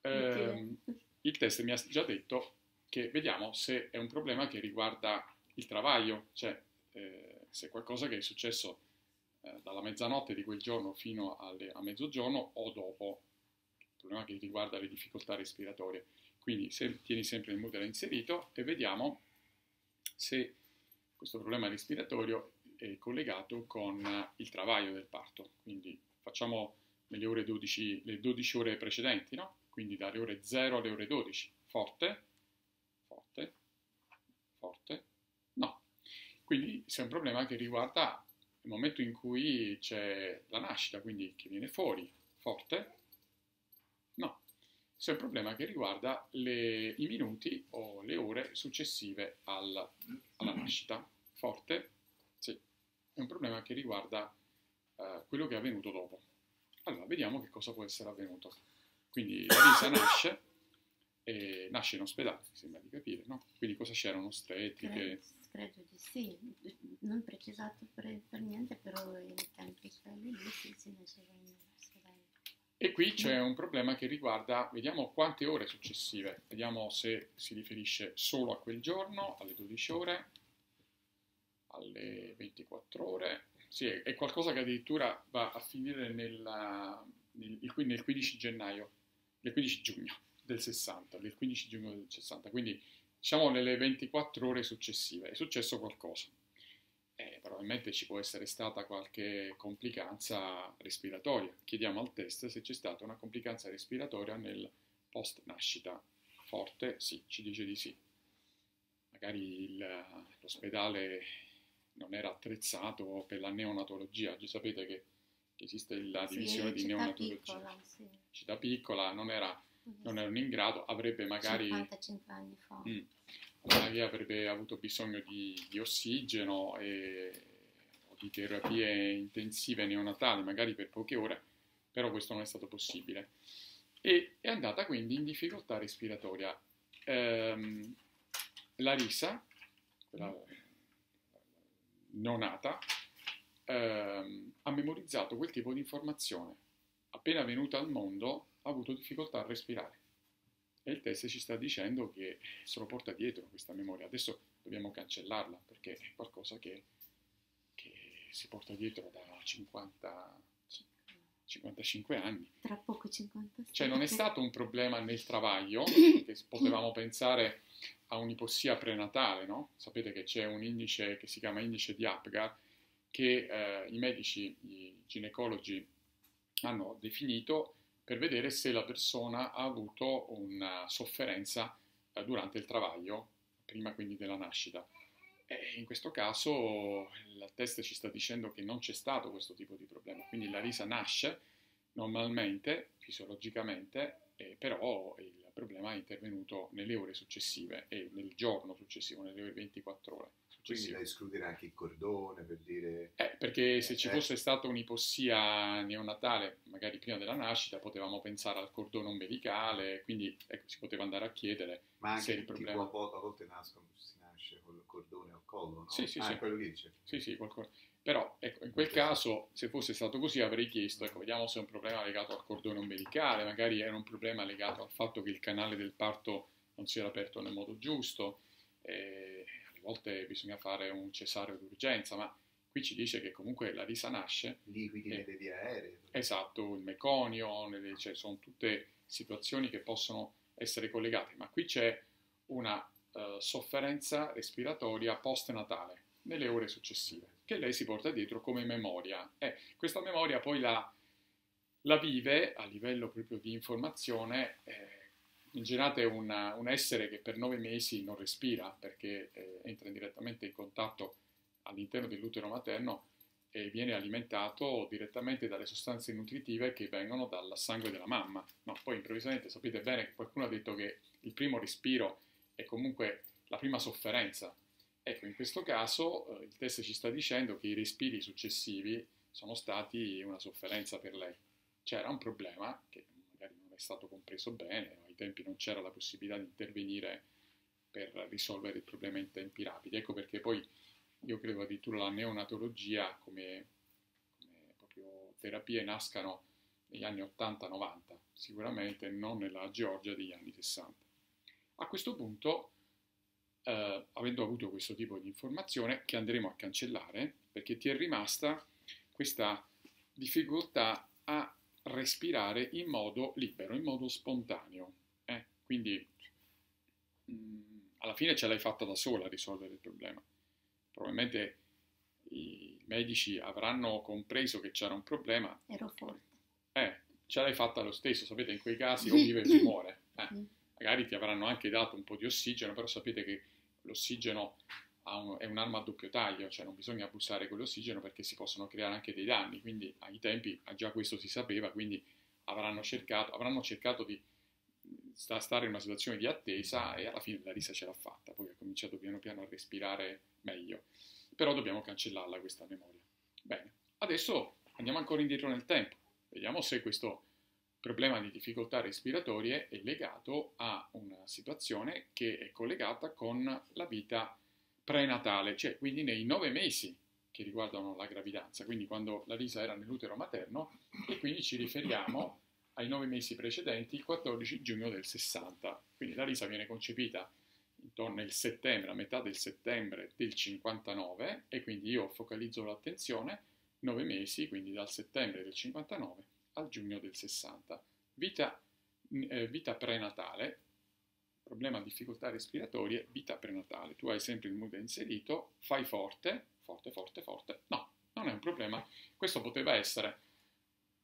Ehm, il test mi ha già detto che vediamo se è un problema che riguarda il travaglio, cioè eh, se è qualcosa che è successo eh, dalla mezzanotte di quel giorno fino alle, a mezzogiorno o dopo, un problema che riguarda le difficoltà respiratorie. Quindi se, tieni sempre il mutero inserito e vediamo se questo problema respiratorio è collegato con il travaglio del parto, quindi facciamo le, ore 12, le 12 ore precedenti, no? quindi dalle ore 0 alle ore 12, forte, forte, forte, no. Quindi se è un problema che riguarda il momento in cui c'è la nascita, quindi che viene fuori, forte, no. Se è un problema che riguarda le, i minuti o le ore successive al, alla nascita, forte, sì, è un problema che riguarda uh, quello che è avvenuto dopo. Allora, vediamo che cosa può essere avvenuto. Quindi la risa nasce, e nasce in ospedale, mi sembra di capire, no? Quindi cosa c'erano? Ostetriche? Credo, credo di sì, non precisato per, per niente, però in tempi quelli lì si, si nasceva in ospedale. E qui c'è un problema che riguarda, vediamo quante ore successive, vediamo se si riferisce solo a quel giorno, alle 12 ore, alle 24 ore, sì, è qualcosa che addirittura va a finire nella, nel, nel 15 gennaio, nel 15 giugno del 60, del 15 giugno del 60, quindi diciamo nelle 24 ore successive è successo qualcosa. Eh, probabilmente ci può essere stata qualche complicanza respiratoria. Chiediamo al test se c'è stata una complicanza respiratoria nel post nascita. Forte? Sì, ci dice di sì. Magari l'ospedale non era attrezzato per la neonatologia. Oggi sapete che, che esiste la divisione sì, di neonatologia. Piccola, sì. Città piccola non, era, non erano in grado, avrebbe magari... 55 anni fa. Mh, magari avrebbe avuto bisogno di, di ossigeno e, o di terapie intensive neonatali, magari per poche ore, però questo non è stato possibile. E è andata quindi in difficoltà respiratoria. Ehm, la risa, quella neonata, ehm, ha memorizzato quel tipo di informazione. Appena venuta al mondo ha avuto difficoltà a respirare. E il test ci sta dicendo che se lo porta dietro questa memoria. Adesso dobbiamo cancellarla perché è qualcosa che, che si porta dietro da 50, 55 anni. Tra poco 56. Cioè non è stato un problema nel travaglio, perché potevamo pensare a un'ipossia prenatale, no? Sapete che c'è un indice che si chiama indice di Apgar che eh, i medici, i ginecologi hanno definito per vedere se la persona ha avuto una sofferenza eh, durante il travaglio, prima quindi della nascita. E in questo caso il test ci sta dicendo che non c'è stato questo tipo di problema, quindi la risa nasce normalmente, fisiologicamente, eh, però il problema è intervenuto nelle ore successive e nel giorno successivo, nelle ore 24 ore. Quindi da escludere anche il cordone per dire... Eh, perché se ci eh. fosse stata un'ipossia neonatale, magari prima della nascita, potevamo pensare al cordone ombelicale, quindi ecco, si poteva andare a chiedere Ma anche se il problema... Tipo a volte nascono, si nasce col cordone o collo, no? Sì, sì, ah, sì. quello che dice. Sì, sì, qualcosa. Però ecco, in quel caso, se fosse stato così, avrei chiesto, ecco, vediamo se è un problema legato al cordone ombelicale, magari era un problema legato al fatto che il canale del parto non si era aperto nel modo giusto. Eh, volte bisogna fare un cesareo d'urgenza, ma qui ci dice che comunque la risa nasce. Liquidi e, nelle vie aeree. Esatto, il meconio, nelle, cioè sono tutte situazioni che possono essere collegate, ma qui c'è una uh, sofferenza respiratoria post-natale, nelle ore successive, che lei si porta dietro come memoria. E questa memoria poi la, la vive a livello proprio di informazione. Eh, immaginate una, un essere che per nove mesi non respira perché eh, entra direttamente in contatto all'interno dell'utero materno e viene alimentato direttamente dalle sostanze nutritive che vengono dal sangue della mamma. No, poi improvvisamente sapete bene che qualcuno ha detto che il primo respiro è comunque la prima sofferenza. Ecco, in questo caso eh, il test ci sta dicendo che i respiri successivi sono stati una sofferenza per lei. C'era un problema che magari non è stato compreso bene, ai tempi non c'era la possibilità di intervenire per risolvere il problema in tempi rapidi. Ecco perché poi io credo addirittura la neonatologia come, come proprio terapie nascano negli anni 80-90, sicuramente non nella Georgia degli anni 60. A questo punto, eh, avendo avuto questo tipo di informazione, che andremo a cancellare, perché ti è rimasta questa difficoltà a respirare in modo libero, in modo spontaneo. Eh? Quindi mh, mm, alla fine ce l'hai fatta da sola a risolvere il problema. Probabilmente i medici avranno compreso che c'era un problema. Ero forte. Eh, ce l'hai fatta lo stesso, sapete, in quei casi o vive o si muore. Eh. Magari ti avranno anche dato un po' di ossigeno, però sapete che l'ossigeno un, è un'arma a doppio taglio, cioè non bisogna abusare con l'ossigeno perché si possono creare anche dei danni, quindi ai tempi già questo si sapeva, quindi avranno cercato, avranno cercato di stare in una situazione di attesa e alla fine la risa ce l'ha fatta, poi ha cominciato piano piano a respirare meglio. però dobbiamo cancellarla questa memoria. Bene, adesso andiamo ancora indietro nel tempo, vediamo se questo problema di difficoltà respiratorie è legato a una situazione che è collegata con la vita prenatale, cioè quindi nei nove mesi che riguardano la gravidanza, quindi quando la risa era nell'utero materno e quindi ci riferiamo ai nove mesi precedenti, il 14 giugno del 60. Quindi la risa viene concepita intorno al settembre, a metà del settembre del 59 e quindi io focalizzo l'attenzione nove mesi, quindi dal settembre del 59 al giugno del 60. Vita, eh, vita prenatale, problema difficoltà respiratorie, vita prenatale. Tu hai sempre il mood inserito, fai forte, forte, forte, forte. No, non è un problema. Questo poteva essere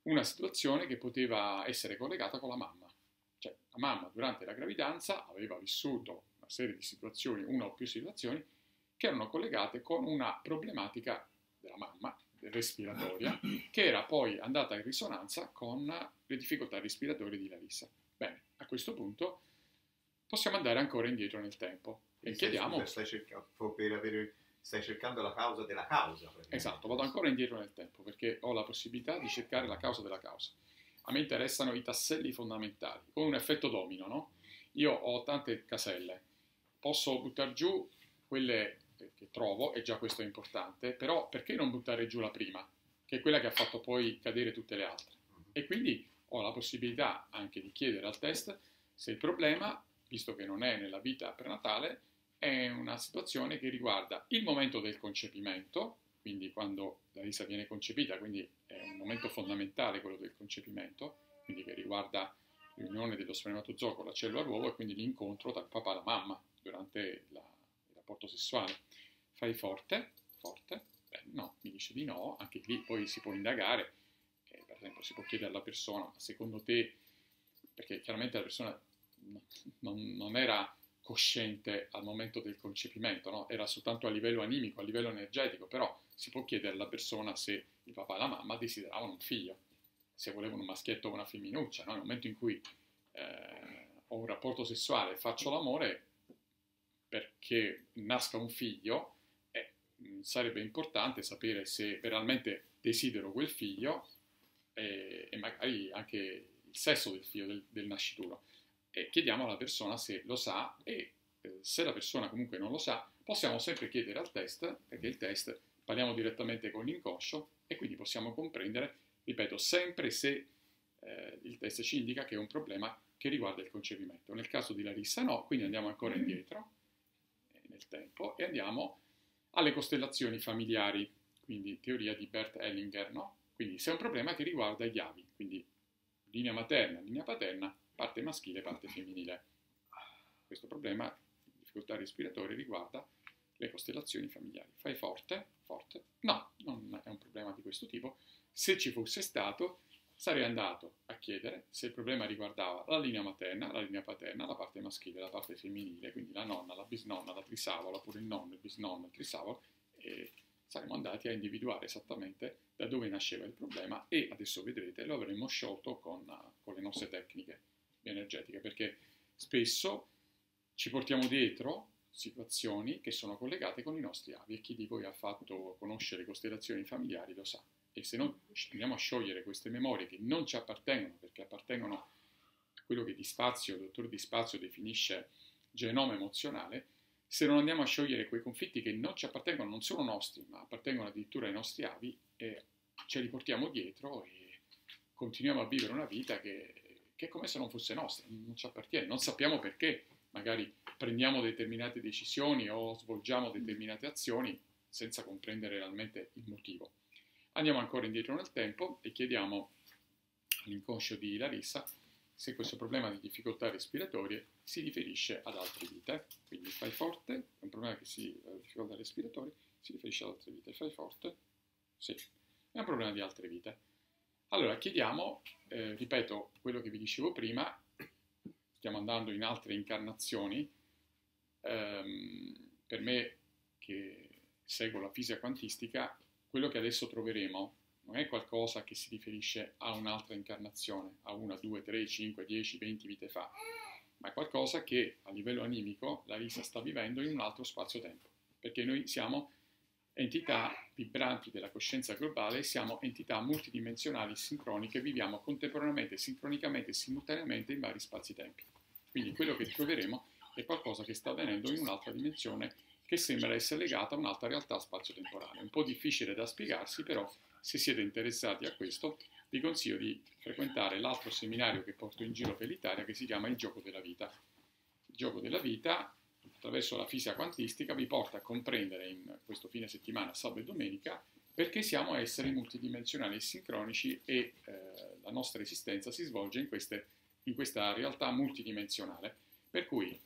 una situazione che poteva essere collegata con la mamma. Cioè, la mamma durante la gravidanza aveva vissuto una serie di situazioni, una o più situazioni, che erano collegate con una problematica della mamma, respiratoria, che era poi andata in risonanza con le difficoltà respiratorie di Larissa. Bene, a questo punto possiamo andare ancora indietro nel tempo e chiediamo... Stai cercando, per avere stai cercando la causa della causa. Esatto, vado ancora indietro nel tempo perché ho la possibilità di cercare la causa della causa. A me interessano i tasselli fondamentali, come un effetto domino, no? Io ho tante caselle, posso buttare giù quelle che trovo, e già questo è importante, però perché non buttare giù la prima, che è quella che ha fatto poi cadere tutte le altre? E quindi ho la possibilità anche di chiedere al test se il problema, visto che non è nella vita prenatale, è una situazione che riguarda il momento del concepimento, quindi quando la risa viene concepita, quindi è un momento fondamentale quello del concepimento, quindi che riguarda l'unione dello spermatozoo con la cellula d'uovo e quindi l'incontro tra il papà e la mamma durante la, rapporto sessuale. Fai forte, forte, Beh, no, mi dice di no, anche lì poi si può indagare, eh, per esempio si può chiedere alla persona, secondo te, perché chiaramente la persona non, non era cosciente al momento del concepimento, no? era soltanto a livello animico, a livello energetico, però si può chiedere alla persona se il papà e la mamma desideravano un figlio, se volevano un maschietto o una femminuccia. No? Nel momento in cui eh, ho un rapporto sessuale e faccio l'amore, perché nasca un figlio, eh, sarebbe importante sapere se veramente desidero quel figlio e, e magari anche il sesso del figlio del, del nascituro. E chiediamo alla persona se lo sa e eh, se la persona comunque non lo sa, possiamo sempre chiedere al test, perché il test parliamo direttamente con l'inconscio e quindi possiamo comprendere, ripeto, sempre se eh, il test ci indica che è un problema che riguarda il concepimento. Nel caso di Larissa no, quindi andiamo ancora indietro. eh, nel tempo e andiamo alle costellazioni familiari, quindi teoria di Bert Hellinger, no? Quindi se è un problema che riguarda gli avi, quindi linea materna, linea paterna, parte maschile parte femminile. Questo problema di difficoltà respiratorie riguarda le costellazioni familiari. Fai forte, forte. No, non è un problema di questo tipo. Se ci fosse stato, sarei andato a chiedere se il problema riguardava la linea materna, la linea paterna, la parte maschile, la parte femminile, quindi la nonna, la bisnonna, la trisavola, oppure il nonno, il bisnonno, il trisavolo, e saremmo andati a individuare esattamente da dove nasceva il problema e adesso vedrete lo avremmo sciolto con, con le nostre tecniche energetica, perché spesso ci portiamo dietro situazioni che sono collegate con i nostri avi e chi di voi ha fatto conoscere costellazioni familiari lo sa. E se non andiamo a sciogliere queste memorie che non ci appartengono, perché appartengono a quello che Di Spazio, il dottor Di Spazio definisce genoma emozionale, se non andiamo a sciogliere quei conflitti che non ci appartengono, non sono nostri, ma appartengono addirittura ai nostri avi, e ce li portiamo dietro e continuiamo a vivere una vita che che è come se non fosse nostra, non ci appartiene, non sappiamo perché magari prendiamo determinate decisioni o svolgiamo determinate azioni senza comprendere realmente il motivo. Andiamo ancora indietro nel tempo e chiediamo all'inconscio di Larissa se questo problema di difficoltà respiratorie si riferisce ad altre vite. Quindi fai forte, è un problema che si, la difficoltà respiratoria si riferisce ad altre vite. Fai forte, sì, è un problema di altre vite. Allora, chiediamo, eh, ripeto quello che vi dicevo prima, stiamo andando in altre incarnazioni, ehm, per me che seguo la fisica quantistica, quello che adesso troveremo non è qualcosa che si riferisce a un'altra incarnazione, a una, due, tre, cinque, dieci, venti vite fa, ma è qualcosa che a livello animico la Risa sta vivendo in un altro spazio-tempo, perché noi siamo entità vibranti della coscienza globale, siamo entità multidimensionali sincroniche, viviamo contemporaneamente, sincronicamente simultaneamente in vari spazi-tempi. Quindi quello che troveremo è qualcosa che sta avvenendo in un'altra dimensione che sembra essere legata a un'altra realtà spazio-temporale. Un po' difficile da spiegarsi, però se siete interessati a questo vi consiglio di frequentare l'altro seminario che porto in giro per l'Italia che si chiama Il gioco della vita. Il gioco della vita attraverso la fisica quantistica vi porta a comprendere in questo fine settimana, sabato e domenica, perché siamo esseri multidimensionali e sincronici e eh, la nostra esistenza si svolge in, queste, in questa realtà multidimensionale. Per cui,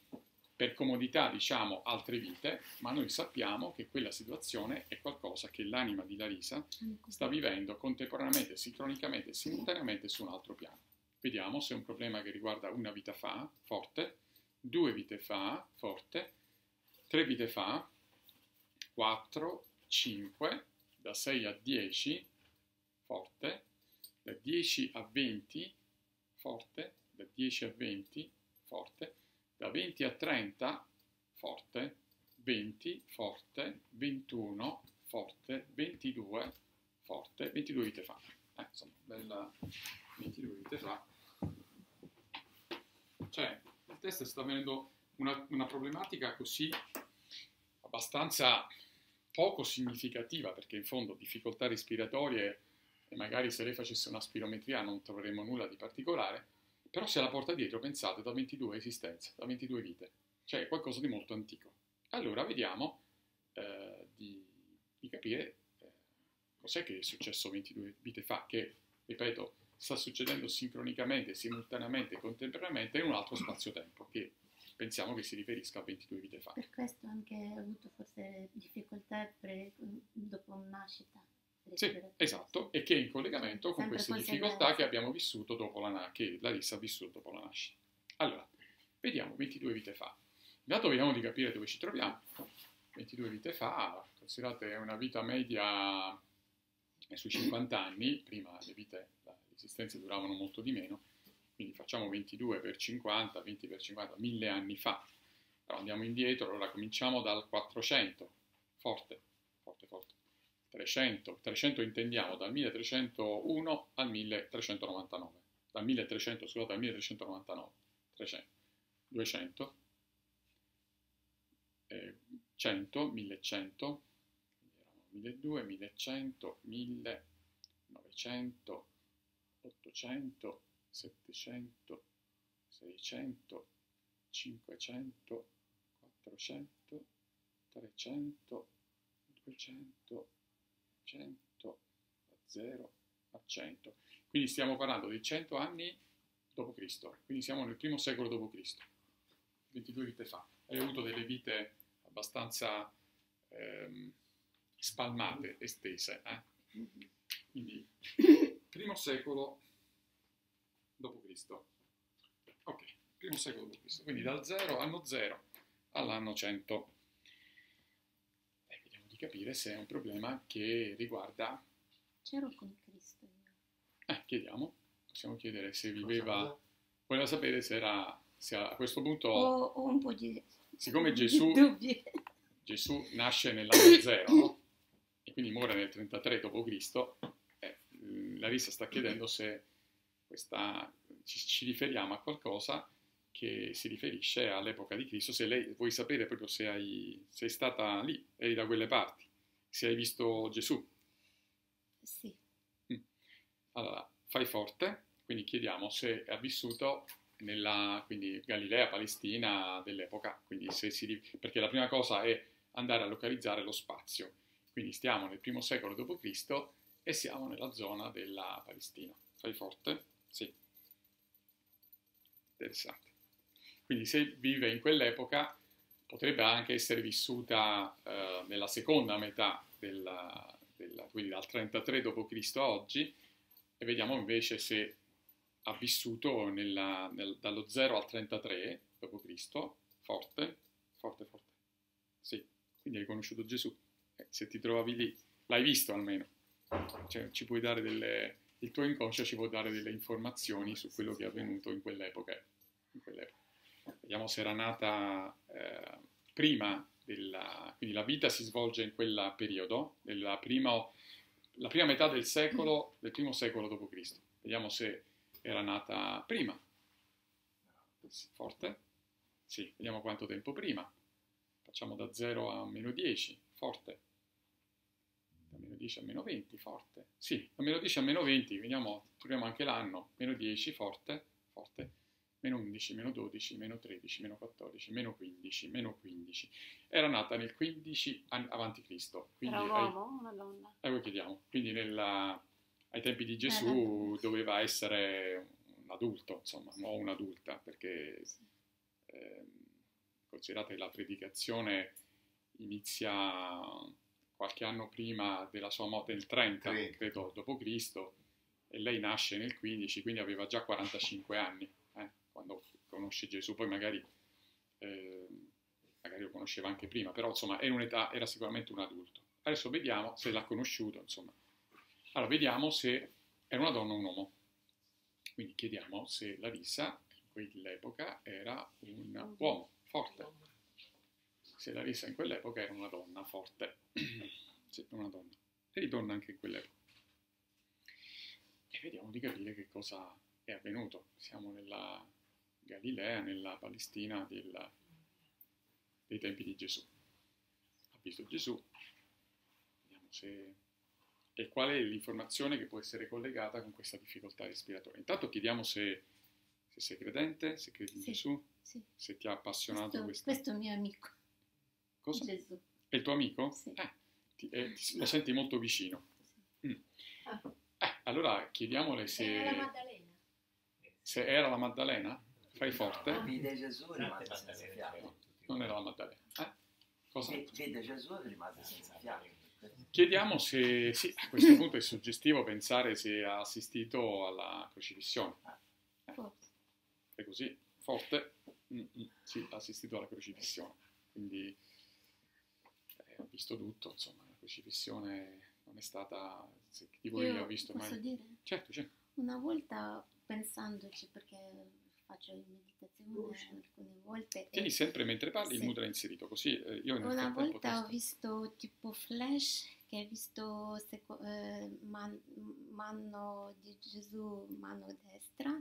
per comodità diciamo altre vite, ma noi sappiamo che quella situazione è qualcosa che l'anima di Larisa sta vivendo contemporaneamente, sincronicamente simultaneamente su un altro piano. Vediamo se è un problema che riguarda una vita fa, forte, due vite fa, forte, tre vite fa, 4, 5, da 6 a 10, forte, da 10 a 20, forte, da 10 a 20, forte, da 20 a 30, forte, 20, forte, 21, forte, 22, forte, 22 vite fa. Eh, insomma, bella 22 vite fa. Cioè, il test sta avendo una, una problematica così abbastanza poco significativa, perché in fondo difficoltà respiratorie, e magari se lei facesse una spirometria non troveremmo nulla di particolare, però se la porta dietro, pensate, da 22 esistenze, da 22 vite, cioè è qualcosa di molto antico. Allora vediamo eh, di, di, capire eh, cos'è che è successo 22 vite fa, che, ripeto, sta succedendo sincronicamente, simultaneamente, contemporaneamente in un altro spazio-tempo che pensiamo che si riferisca a 22 vite fa. Per questo anche ho avuto forse difficoltà pre, dopo nascita. Sì, esatto, e che è in collegamento con queste difficoltà che abbiamo vissuto dopo la che Larissa ha vissuto dopo la nascita. Allora, vediamo 22 vite fa. Intanto vediamo di capire dove ci troviamo. 22 vite fa, considerate una vita media sui 50 anni, prima le vite esistenze duravano molto di meno, quindi facciamo 22 per 50, 20 per 50, 1000 anni fa. Però andiamo indietro, allora cominciamo dal 400, forte, forte, forte. 300, 300 intendiamo dal 1301 al 1399, dal 1300, scusate, al 1399, 300, 200, eh, 100, 1100, 1200, 1100, 1900, 800, 700, 600, 500, 400, 300, 200, 100, da 0 a 100. Quindi stiamo parlando di 100 anni dopo Cristo, quindi siamo nel primo secolo dopo Cristo, 22 vite fa. Hai avuto delle vite abbastanza ehm, spalmate, estese. Eh? Quindi primo secolo dopo Cristo. Ok, primo secolo dopo Cristo. Quindi dal 0 anno 0 all'anno 100. Capire se è un problema che riguarda... C'ero con Cristo io. Eh, chiediamo. Possiamo chiedere se viveva... Voleva sapere se era... Se a questo punto... Ho, ho un po' di... Siccome Gesù... Gesù nasce nell'anno 0, no? E quindi muore nel 33 d.C., Larissa sta chiedendo se questa, ci, ci, riferiamo a qualcosa che si riferisce all'epoca di Cristo, se lei vuoi sapere proprio se hai, sei stata lì, eri da quelle parti, se hai visto Gesù. Sì. Mm. Allora, fai forte, quindi chiediamo se ha vissuto nella quindi Galilea, Palestina dell'epoca, quindi se si, perché la prima cosa è andare a localizzare lo spazio. Quindi stiamo nel primo secolo d.C e siamo nella zona della Palestina. Fai forte? Sì. Interessante. Quindi se vive in quell'epoca potrebbe anche essere vissuta eh, nella seconda metà della, della, quindi dal 33 d.C. a oggi e vediamo invece se ha vissuto nella, nel, dallo 0 al 33 d.C. forte, forte, forte. Sì, quindi hai conosciuto Gesù. Eh, se ti trovavi lì, l'hai visto almeno cioè, ci puoi dare delle, il tuo inconscio ci può dare delle informazioni su quello che è avvenuto in quell'epoca. In quell'epoca. Vediamo se era nata eh, prima della, quindi la vita si svolge in quel periodo, nella prima, la prima metà del secolo, del primo secolo d.C. Vediamo se era nata prima. Forte? Sì, vediamo quanto tempo prima. Facciamo da 0 a meno 10, forte. Da meno 10 a meno 20, forte. Sì, da meno 10 a meno 20, vediamo, troviamo anche l'anno. Meno 10, forte, forte meno 11, meno 12, meno 13, meno 14, meno 15, meno 15. Era nata nel 15 avanti Cristo. Era un uomo o una donna? Eh, voi chiediamo. Quindi nella, ai tempi di Gesù doveva essere un adulto, insomma, o un'adulta, perché eh, considerate che la predicazione inizia qualche anno prima della sua morte, nel 30, 30. credo, dopo Cristo, e lei nasce nel 15, quindi aveva già 45 anni quando conosce Gesù, poi magari, eh, magari lo conosceva anche prima, però insomma era un'età, era sicuramente un adulto. Adesso vediamo se l'ha conosciuto, insomma. Allora, vediamo se era una donna o un uomo. Quindi chiediamo se Larissa in quell'epoca era un uomo forte. Se Larissa in quell'epoca era una donna forte. sì, una donna. Eri donna anche in quell'epoca. E vediamo di capire che cosa è avvenuto. Siamo nella Galilea, nella Palestina del, dei tempi di Gesù. Ha visto Gesù, vediamo se... E qual è l'informazione che può essere collegata con questa difficoltà respiratoria? Intanto chiediamo se, se sei credente, se credi in sì, Gesù, sì. se ti ha appassionato questo. Questa... Questo è un mio amico. Cosa? Gesù. È il tuo amico? Sì. Eh, ti, eh, lo senti molto vicino. Sì. Mm. Ah. Eh, allora chiediamole se... Era la Maddalena. Se era la Maddalena? Fai forte. Vide Gesù e rimase senza fiato. Non era la Maddalena. Eh? Cosa? Vide Gesù e rimase senza fiato. Chiediamo se, sì, a questo punto è suggestivo pensare se ha assistito alla crocifissione. Eh. È così, forte, mm-hmm. sì, ha assistito alla crocifissione. Quindi eh, ha visto tutto, insomma, la crocifissione non è stata... Se di voi Io ha visto posso mai... dire? Certo, certo. Una volta pensandoci, perché faccio meditazione alcune volte. Tieni sempre mentre parli sì. il mudra inserito, così eh, io nel Una volta testo... ho visto tipo flash, che ho visto seco- eh, man- mano di Gesù, mano destra,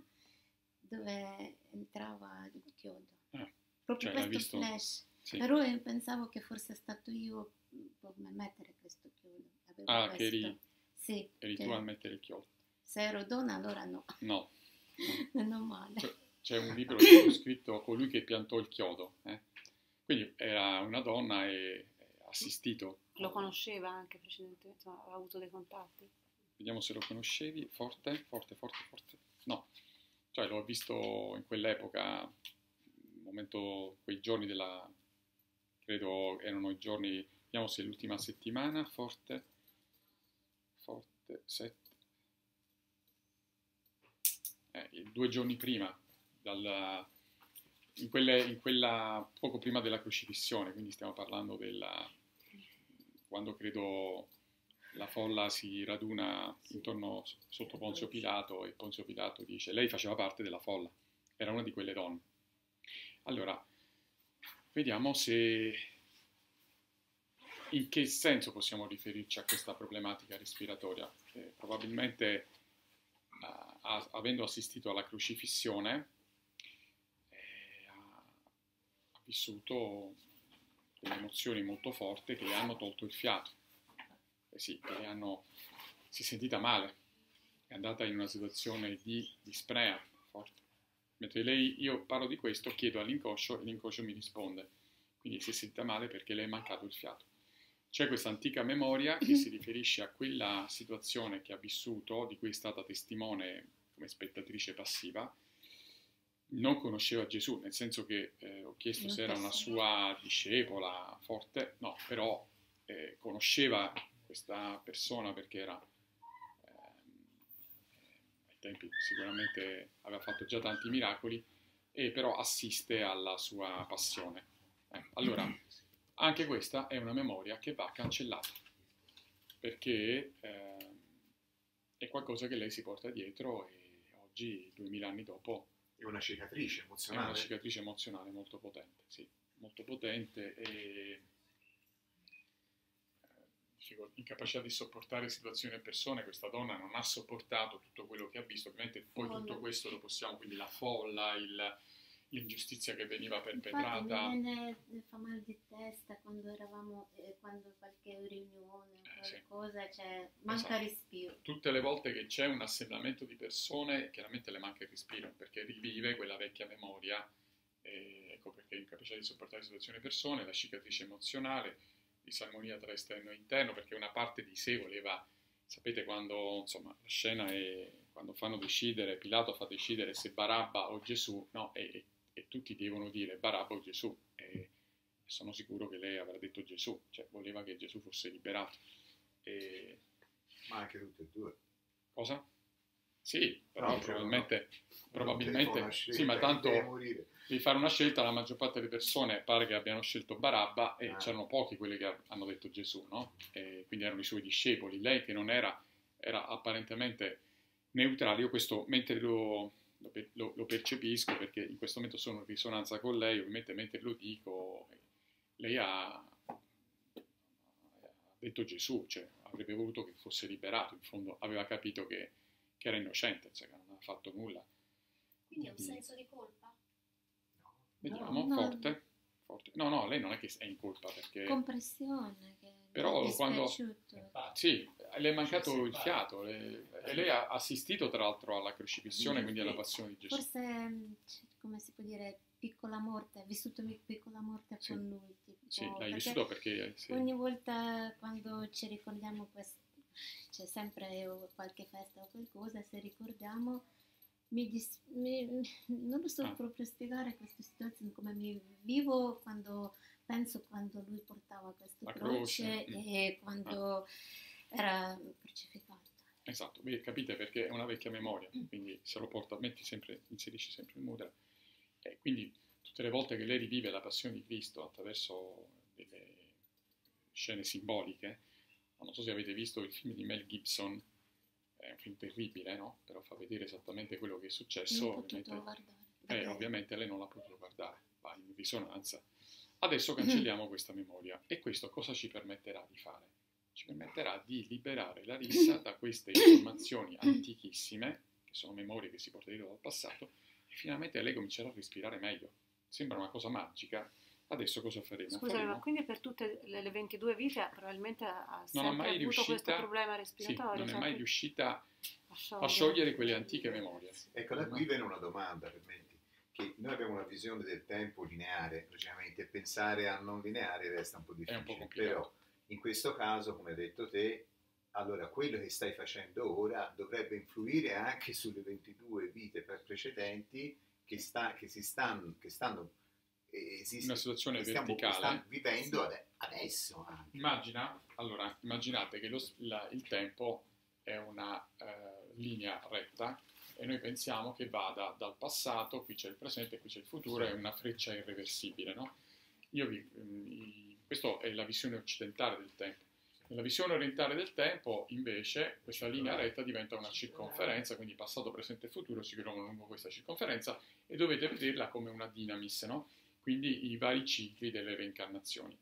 dove entrava il chiodo. Ah, Proprio cioè, questo visto? flash. Sì. Però io pensavo che fosse stato io per mettere questo chiodo. Avevo Ah, questo. che eri, Sì, eri cioè, tu a mettere il chiodo. se ero donna allora no, No, meno male. C'è un libro che ho scritto colui che piantò il chiodo. eh. Quindi era una donna e ha assistito. Lo conosceva anche precedentemente, insomma, aveva avuto dei contatti. Vediamo se lo conoscevi. Forte, forte, forte, forte. No, cioè l'ho visto in quell'epoca, momento, quei giorni della, credo erano i giorni, vediamo se l'ultima settimana, forte, forte, sette, eh, due giorni prima, dal, in, quelle, in quella, poco prima della crocifissione, quindi stiamo parlando della, quando credo la folla si raduna intorno sotto Ponzio Pilato e Ponzio Pilato dice lei faceva parte della folla, era una di quelle donne. Allora, vediamo se in che senso possiamo riferirci a questa problematica respiratoria. Eh, probabilmente uh, avendo assistito alla crocifissione eh, ha, ha vissuto delle emozioni molto forti che le hanno tolto il fiato eh sì, che le hanno, si è sentita male, è andata in una situazione di dispnea forte. Mentre lei, io parlo di questo, chiedo all'inconscio e l'inconscio mi risponde. Quindi si è sentita male perché le è mancato il fiato. C'è questa antica memoria che si riferisce a quella situazione che ha vissuto, di cui è stata testimone come spettatrice passiva. Non conosceva Gesù, nel senso che eh, ho chiesto se era una sua discepola forte, no, però eh, conosceva questa persona perché era ehm, ai tempi sicuramente aveva fatto già tanti miracoli e però assiste alla sua passione. Eh, allora, anche questa è una memoria che va cancellata perché eh, è qualcosa che lei si porta dietro e oggi, duemila anni dopo, è una cicatrice emozionale. È una cicatrice emozionale molto potente, sì, molto potente e eh, incapacità di sopportare situazioni e persone, questa donna non ha sopportato tutto quello che ha visto, ovviamente poi tutto questo lo possiamo, quindi la folla, il, l'ingiustizia che veniva perpetrata. Infatti, me ne fa mal di testa quando eravamo, eh, quando qualche riunione, qualcosa, eh, sì. cioè manca esatto. respiro. Tutte le volte che c'è un assemblamento di persone, chiaramente le manca il respiro, perché rivive quella vecchia memoria, eh, ecco perché è incapace di sopportare situazioni e persone, la cicatrice emozionale, disarmonia tra esterno e interno, perché una parte di sé voleva, sapete quando insomma la scena è quando fanno decidere, Pilato fa decidere se Barabba o Gesù, no, è, e tutti devono dire Barabba o Gesù e sono sicuro che lei avrà detto Gesù, cioè voleva che Gesù fosse liberato. E... Ma anche tutte e due. Cosa? Sì, però no, probabilmente, probabilmente sì, ma tanto di fare una scelta la maggior parte delle persone pare che abbiano scelto Barabba e ah. c'erano pochi quelli che hanno detto Gesù, no? E quindi erano i suoi discepoli. Lei che non era, era apparentemente neutrale, io questo mentre lo lo, lo, percepisco perché in questo momento sono in risonanza con lei, ovviamente mentre lo dico, lei ha, ha detto Gesù, cioè avrebbe voluto che fosse liberato, in fondo aveva capito che, che era innocente, cioè che non aveva fatto nulla. Quindi è un senso di colpa? Vediamo, no, forte, forte. No, no, lei non è che è in colpa perché... Compressione. Che però quando... Sì, le è mancato il fiato le, e lei ha assistito tra l'altro alla crocifissione, quindi alla passione di Gesù. Forse, mm, come si può dire, piccola morte, ha vissuto piccola morte sì. con lui. Tipo, sì, l'hai vissuto perché... Sì. Ogni volta quando ci ricordiamo questo, c'è sempre qualche festa o qualcosa, se ricordiamo... Mi dis- mi, non lo so ah. proprio spiegare questa situazione, come mi vivo quando penso quando lui portava questa croce, croce, e quando ah. Era crucificato. Esatto, Beh, capite perché è una vecchia memoria, quindi se lo porta, metti sempre, inserisci sempre il mudra. E quindi tutte le volte che lei rivive la passione di Cristo attraverso delle scene simboliche, non so se avete visto il film di Mel Gibson, è un film terribile, no? Però fa vedere esattamente quello che è successo. Ovviamente, eh, ovviamente lei non l'ha potuto guardare, va in risonanza Adesso cancelliamo questa memoria e questo cosa ci permetterà di fare? Ci permetterà di liberare la rissa da queste informazioni antichissime, che sono memorie che si porta dietro dal passato, e finalmente lei comincerà a respirare meglio. Sembra una cosa magica. Adesso cosa faremo? Scusami, ma quindi per tutte le, 22 vite probabilmente ha sempre non avuto riuscita, questo problema respiratorio? Sì, non è cioè mai riuscita a sciogliere, a sciogliere quelle antiche memorie. Ecco, da qui viene una domanda per me che noi abbiamo una visione del tempo lineare, logicamente, e pensare a non lineare resta un po' difficile, un po però in questo caso, come hai detto te, allora quello che stai facendo ora dovrebbe influire anche sulle 22 vite precedenti che, sta, che, si stanno, che stanno esiste, una situazione verticale stiamo vivendo sì. adesso anche. Immagina, allora, immaginate che lo, la, il tempo è una uh, linea retta e noi pensiamo che vada dal passato, qui c'è il presente, qui c'è il futuro, è una freccia irreversibile. No? Vi, mm, questa è la visione occidentale del tempo. Nella visione orientale del tempo, invece, questa linea retta diventa una circonferenza, quindi passato, presente e futuro si trovano lungo questa circonferenza e dovete vederla come una dinamis, no? quindi i vari cicli delle reincarnazioni.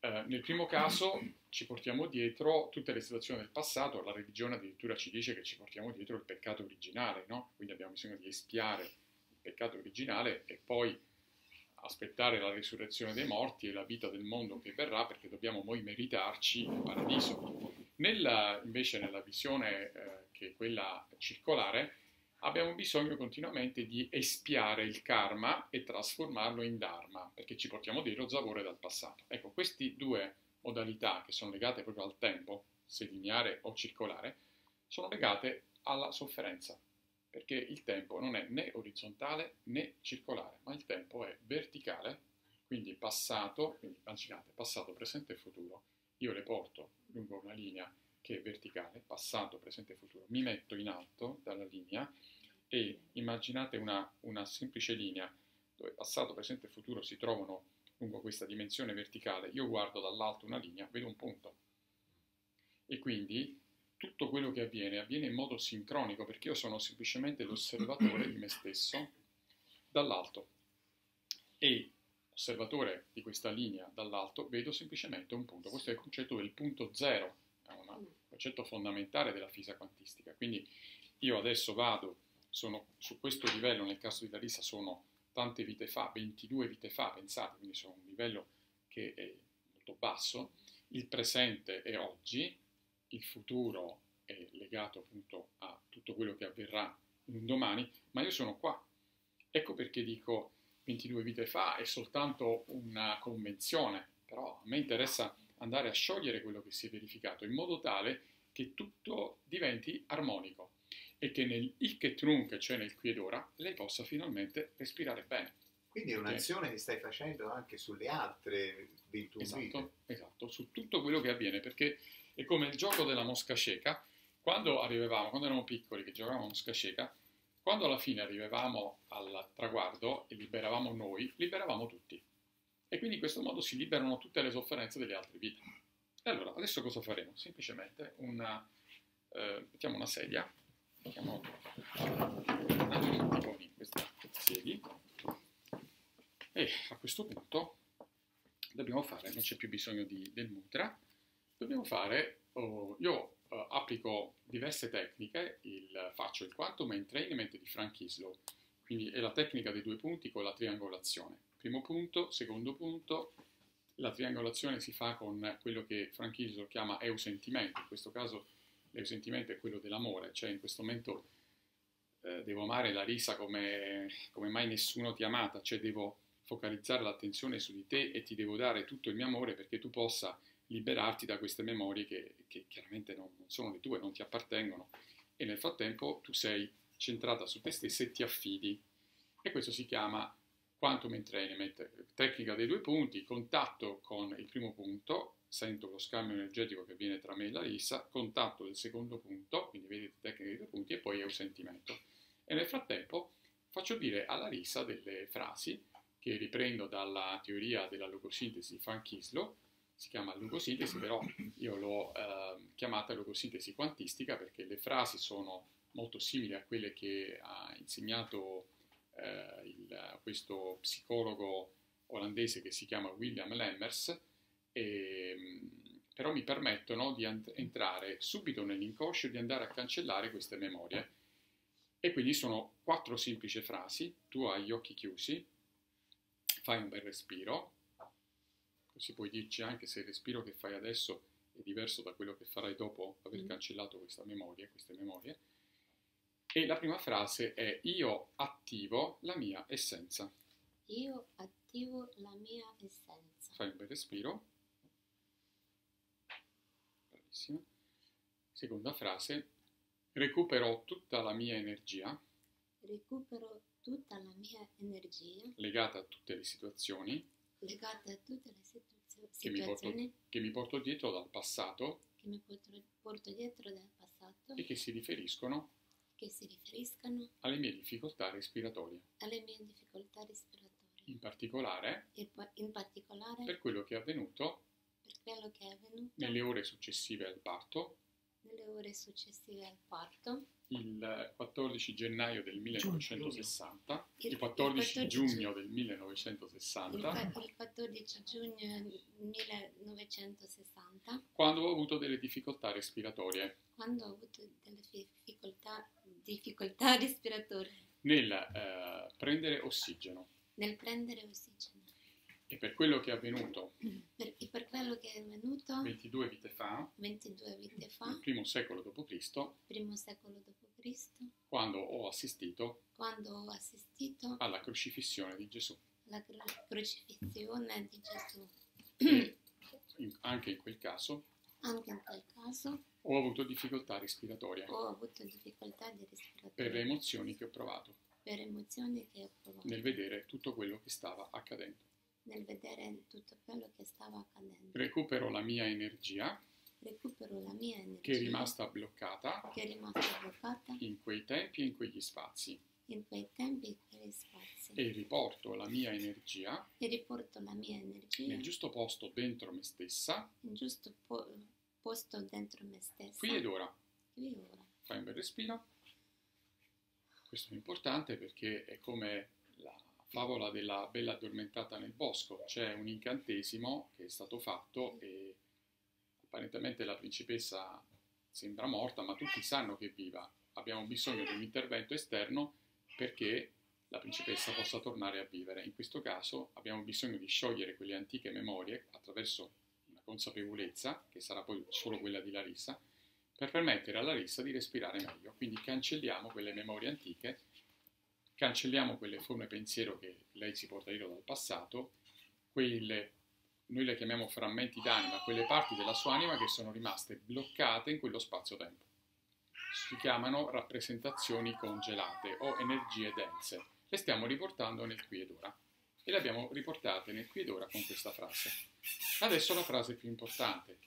Eh, nel primo caso ci portiamo dietro tutte le situazioni del passato, la religione addirittura ci dice che ci portiamo dietro il peccato originale, no? quindi abbiamo bisogno di espiare il peccato originale e poi aspettare la risurrezione dei morti e la vita del mondo che verrà perché dobbiamo poi meritarci il paradiso. Nella, invece nella visione eh, che è quella circolare, abbiamo bisogno continuamente di espiare il karma e trasformarlo in dharma, perché ci portiamo dietro zavore dal passato. Ecco, queste due modalità che sono legate proprio al tempo, se lineare o circolare, sono legate alla sofferenza, perché il tempo non è né orizzontale né circolare, ma il tempo è verticale, quindi passato, quindi immaginate passato, presente e futuro, io le porto lungo una linea che è verticale, passato, presente e futuro, mi metto in alto dalla linea e immaginate una, una semplice linea dove passato, presente e futuro si trovano lungo questa dimensione verticale, io guardo dall'alto una linea, vedo un punto. E quindi tutto quello che avviene avviene in modo sincronico perché io sono semplicemente l'osservatore di me stesso dall'alto. E osservatore di questa linea dall'alto vedo semplicemente un punto. Questo è il concetto del punto zero, è un concetto fondamentale della fisica quantistica. Quindi io adesso vado, sono su questo livello, nel caso di Larissa sono tante vite fa, 22 vite fa, pensate, quindi sono un livello che è molto basso, il presente è oggi, il futuro è legato appunto a tutto quello che avverrà in un domani, ma io sono qua. Ecco perché dico 22 vite fa è soltanto una convenzione, però a me interessa andare a sciogliere quello che si è verificato in modo tale che tutto diventi armonico e che nel ich e trunk, cioè nel qui ed ora, lei possa finalmente respirare bene. Quindi è un'azione che stai facendo anche sulle altre 21 esatto, vite. Esatto, su tutto quello che avviene, perché è come il gioco della mosca cieca. Quando arrivavamo, quando eravamo piccoli che giocavamo a mosca cieca, quando alla fine arrivavamo al traguardo e liberavamo noi, liberavamo tutti. E quindi in questo modo si liberano tutte le sofferenze delle altre vite. E allora, adesso cosa faremo? Semplicemente una, eh, mettiamo una sedia, mettiamo un in questa sedia, e a questo punto dobbiamo fare, non c'è più bisogno di, del mudra, dobbiamo fare, oh, io uh, applico diverse tecniche, il, faccio il quantum entrainment di Frank Islow, quindi è la tecnica dei due punti con la triangolazione. Primo punto, secondo punto, la triangolazione si fa con quello che Frank Islow chiama eusentimento, in questo caso l'eusentimento è quello dell'amore, cioè in questo momento eh, devo amare la risa come, come mai nessuno ti ha amata, cioè devo focalizzare l'attenzione su di te e ti devo dare tutto il mio amore perché tu possa liberarti da queste memorie che, che chiaramente non, non, sono le tue, non ti appartengono. E nel frattempo tu sei centrata su te stessa e ti affidi. E questo si chiama quantum entrainment, tecnica dei due punti, contatto con il primo punto, sento lo scambio energetico che avviene tra me e la rissa, contatto del secondo punto, quindi vedete tecnica dei due punti e poi è un sentimento. E nel frattempo faccio dire alla rissa delle frasi che riprendo dalla teoria della logosintesi di Frank Islow, si chiama logosintesi, però io l'ho eh, chiamata logosintesi quantistica perché le frasi sono molto simili a quelle che ha insegnato eh, il, questo psicologo olandese che si chiama William Lemmers, e, però mi permettono di entrare subito nell'inconscio e di andare a cancellare queste memorie. E quindi sono quattro semplici frasi, tu hai gli occhi chiusi, fai un bel respiro, così puoi dirci anche se il respiro che fai adesso è diverso da quello che farai dopo aver mm. cancellato questa memoria, queste memorie. E la prima frase è io attivo la mia essenza. Io attivo la mia essenza. Fai un bel respiro. Bravissimo. Seconda frase, recupero tutta la mia energia. Recupero tutta la mia energia legata a tutte le situazioni legata a tutte le situazio- che mi, porto, che mi porto dietro dal passato che mi porto, porto dietro dal passato e che si riferiscono che si riferiscono alle mie difficoltà respiratorie. alle mie difficoltà respiratorie. In particolare, in particolare per quello che è avvenuto per quello che è avvenuto nelle ore successive al parto nelle ore successive al parto il 14 gennaio del 1960, il 14 giugno del 1960, il 14 giugno 1960, quando ho avuto delle difficoltà respiratorie. Quando ho avuto delle difficoltà, difficoltà respiratorie. Nel eh, prendere ossigeno. Nel prendere ossigeno. E per quello che è avvenuto, per, per quello che è avvenuto 22 vite fa, 22 vite fa nel primo secolo d.C., primo secolo d.C., quando ho assistito, quando ho assistito alla crocifissione di Gesù. La crocifissione di Gesù. In, anche in quel caso, anche in quel caso ho avuto difficoltà respiratorie. Ho avuto difficoltà di respiratorie. Per le emozioni che ho provato. Per emozioni che ho provato. Nel vedere tutto quello che stava accadendo nel vedere tutto quello che stava accadendo. Recupero la mia energia. Recupero la mia energia. Che è rimasta bloccata. Che è rimasta bloccata. In quei tempi e in quegli spazi. In quei tempi e quegli spazi. E riporto la mia energia. E riporto la mia energia. Nel giusto posto dentro me stessa. In giusto po- posto dentro me stessa. Qui ed ora. Qui ed ora. Fai un bel respiro. Questo è importante perché è come la favola della bella addormentata nel bosco. C'è un incantesimo che è stato fatto e apparentemente la principessa sembra morta, ma tutti sanno che è viva. Abbiamo bisogno di un intervento esterno perché la principessa possa tornare a vivere. In questo caso abbiamo bisogno di sciogliere quelle antiche memorie attraverso una consapevolezza, che sarà poi solo quella di Larissa, per permettere a Larissa di respirare meglio. Quindi cancelliamo quelle memorie antiche, cancelliamo quelle forme pensiero che lei si porta dietro dal passato, quelle, noi le chiamiamo frammenti d'anima, quelle parti della sua anima che sono rimaste bloccate in quello spazio-tempo. Si chiamano rappresentazioni congelate o energie dense. Le stiamo riportando nel qui ed ora e le abbiamo riportate nel qui ed ora con questa frase. Adesso la frase più importante,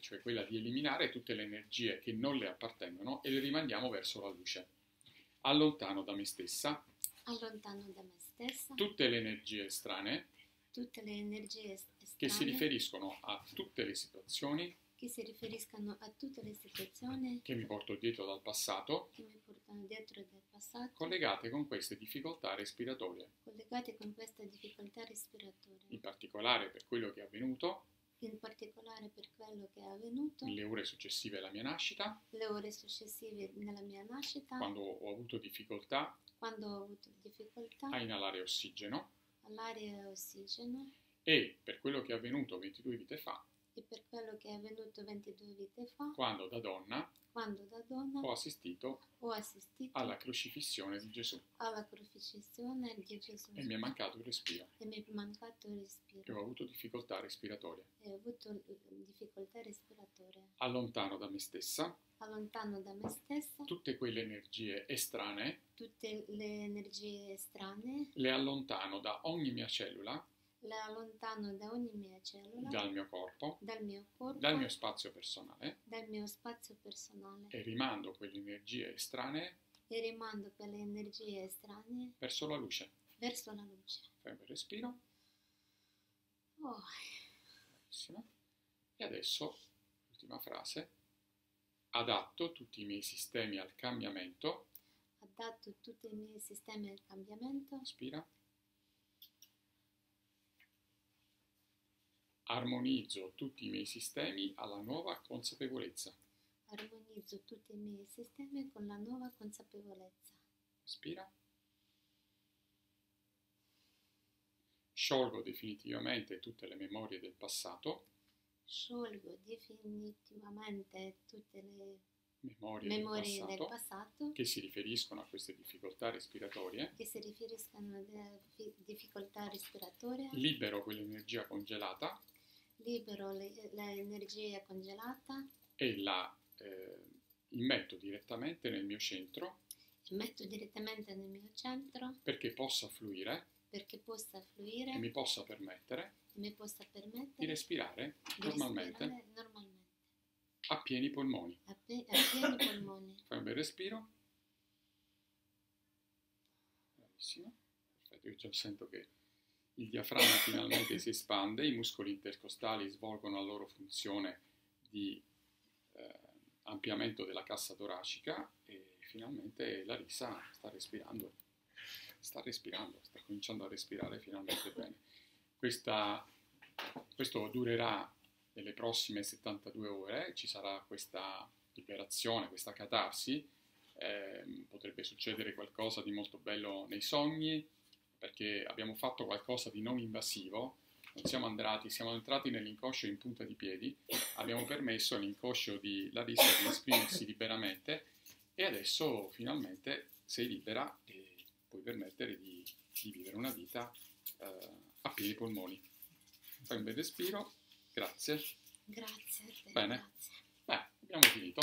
cioè quella di eliminare tutte le energie che non le appartengono e le rimandiamo verso la luce. Allontano da me stessa. Allontano da me stessa. Tutte le energie estranee. Tutte le energie estranee. Che si riferiscono a tutte le situazioni. Che si riferiscono a tutte le situazioni. Che mi porto dietro dal passato. Che mi portano dietro dal passato. Collegate con queste difficoltà respiratorie. Collegate con queste difficoltà respiratorie. In particolare per quello che è avvenuto in particolare per quello che è avvenuto. Le ore successive alla mia nascita, le ore successive nella mia nascita, quando ho avuto difficoltà, quando ho avuto difficoltà. A inalare ossigeno, all'aria ossigeno, e per quello che è avvenuto 22 vite fa, e per quello che è avvenuto 22 vite fa, quando da donna quando da donna ho assistito, ho assistito alla crocifissione di Gesù. Alla crocifissione di Gesù. E mi è mancato il respiro. E mi è mancato il respiro. E ho avuto difficoltà respiratorie. E ho avuto difficoltà respiratorie. Allontano da me stessa. Allontano da me stessa. Tutte quelle energie estranee. Tutte le energie estranee. Le allontano da ogni mia cellula la allontano da ogni mia cellula, dal mio corpo, dal mio, corpo, dal mio spazio personale, dal mio spazio personale e rimando quelle energie estranee e rimando quelle energie estranee verso la luce. Verso la luce. Fai un bel respiro. Oh. Bravissima. E adesso, l'ultima frase, adatto tutti i miei sistemi al cambiamento. Adatto tutti i miei sistemi al cambiamento. Respira. Armonizzo tutti i miei sistemi alla nuova consapevolezza. Armonizzo tutti i miei sistemi con la nuova consapevolezza. Respira. Sciolgo definitivamente tutte le memorie del passato. Sciolgo definitivamente tutte le memorie, memorie del, passato, del, passato, che si riferiscono a queste difficoltà respiratorie. Che si riferiscono alle difficoltà respiratorie. Libero quell'energia congelata libero l'energia congelata e la eh, immetto direttamente nel mio centro. Metto direttamente nel mio centro. Perché possa fluire. Perché possa fluire. E mi possa permettere. mi possa permettere. Di respirare di normalmente. Respirare normalmente. A pieni polmoni. A, pe- a pieni polmoni. Fai un bel respiro. Bravissimo. Perfetto, io già sento che il diaframma finalmente si espande, i muscoli intercostali svolgono la loro funzione di eh, ampliamento della cassa toracica e finalmente la risa sta respirando, sta respirando, sta cominciando a respirare finalmente bene. Questa, questo durerà nelle prossime 72 ore, ci sarà questa liberazione, questa catarsi, eh, potrebbe succedere qualcosa di molto bello nei sogni, perché abbiamo fatto qualcosa di non invasivo, non siamo andati, siamo entrati nell'inconscio in punta di piedi, abbiamo permesso all'inconscio di Larissa di esprimersi liberamente e adesso finalmente sei libera e puoi permettere di, di vivere una vita eh, a pieni polmoni. Fai un bel respiro, grazie. Grazie. Bene, grazie. Beh, abbiamo finito.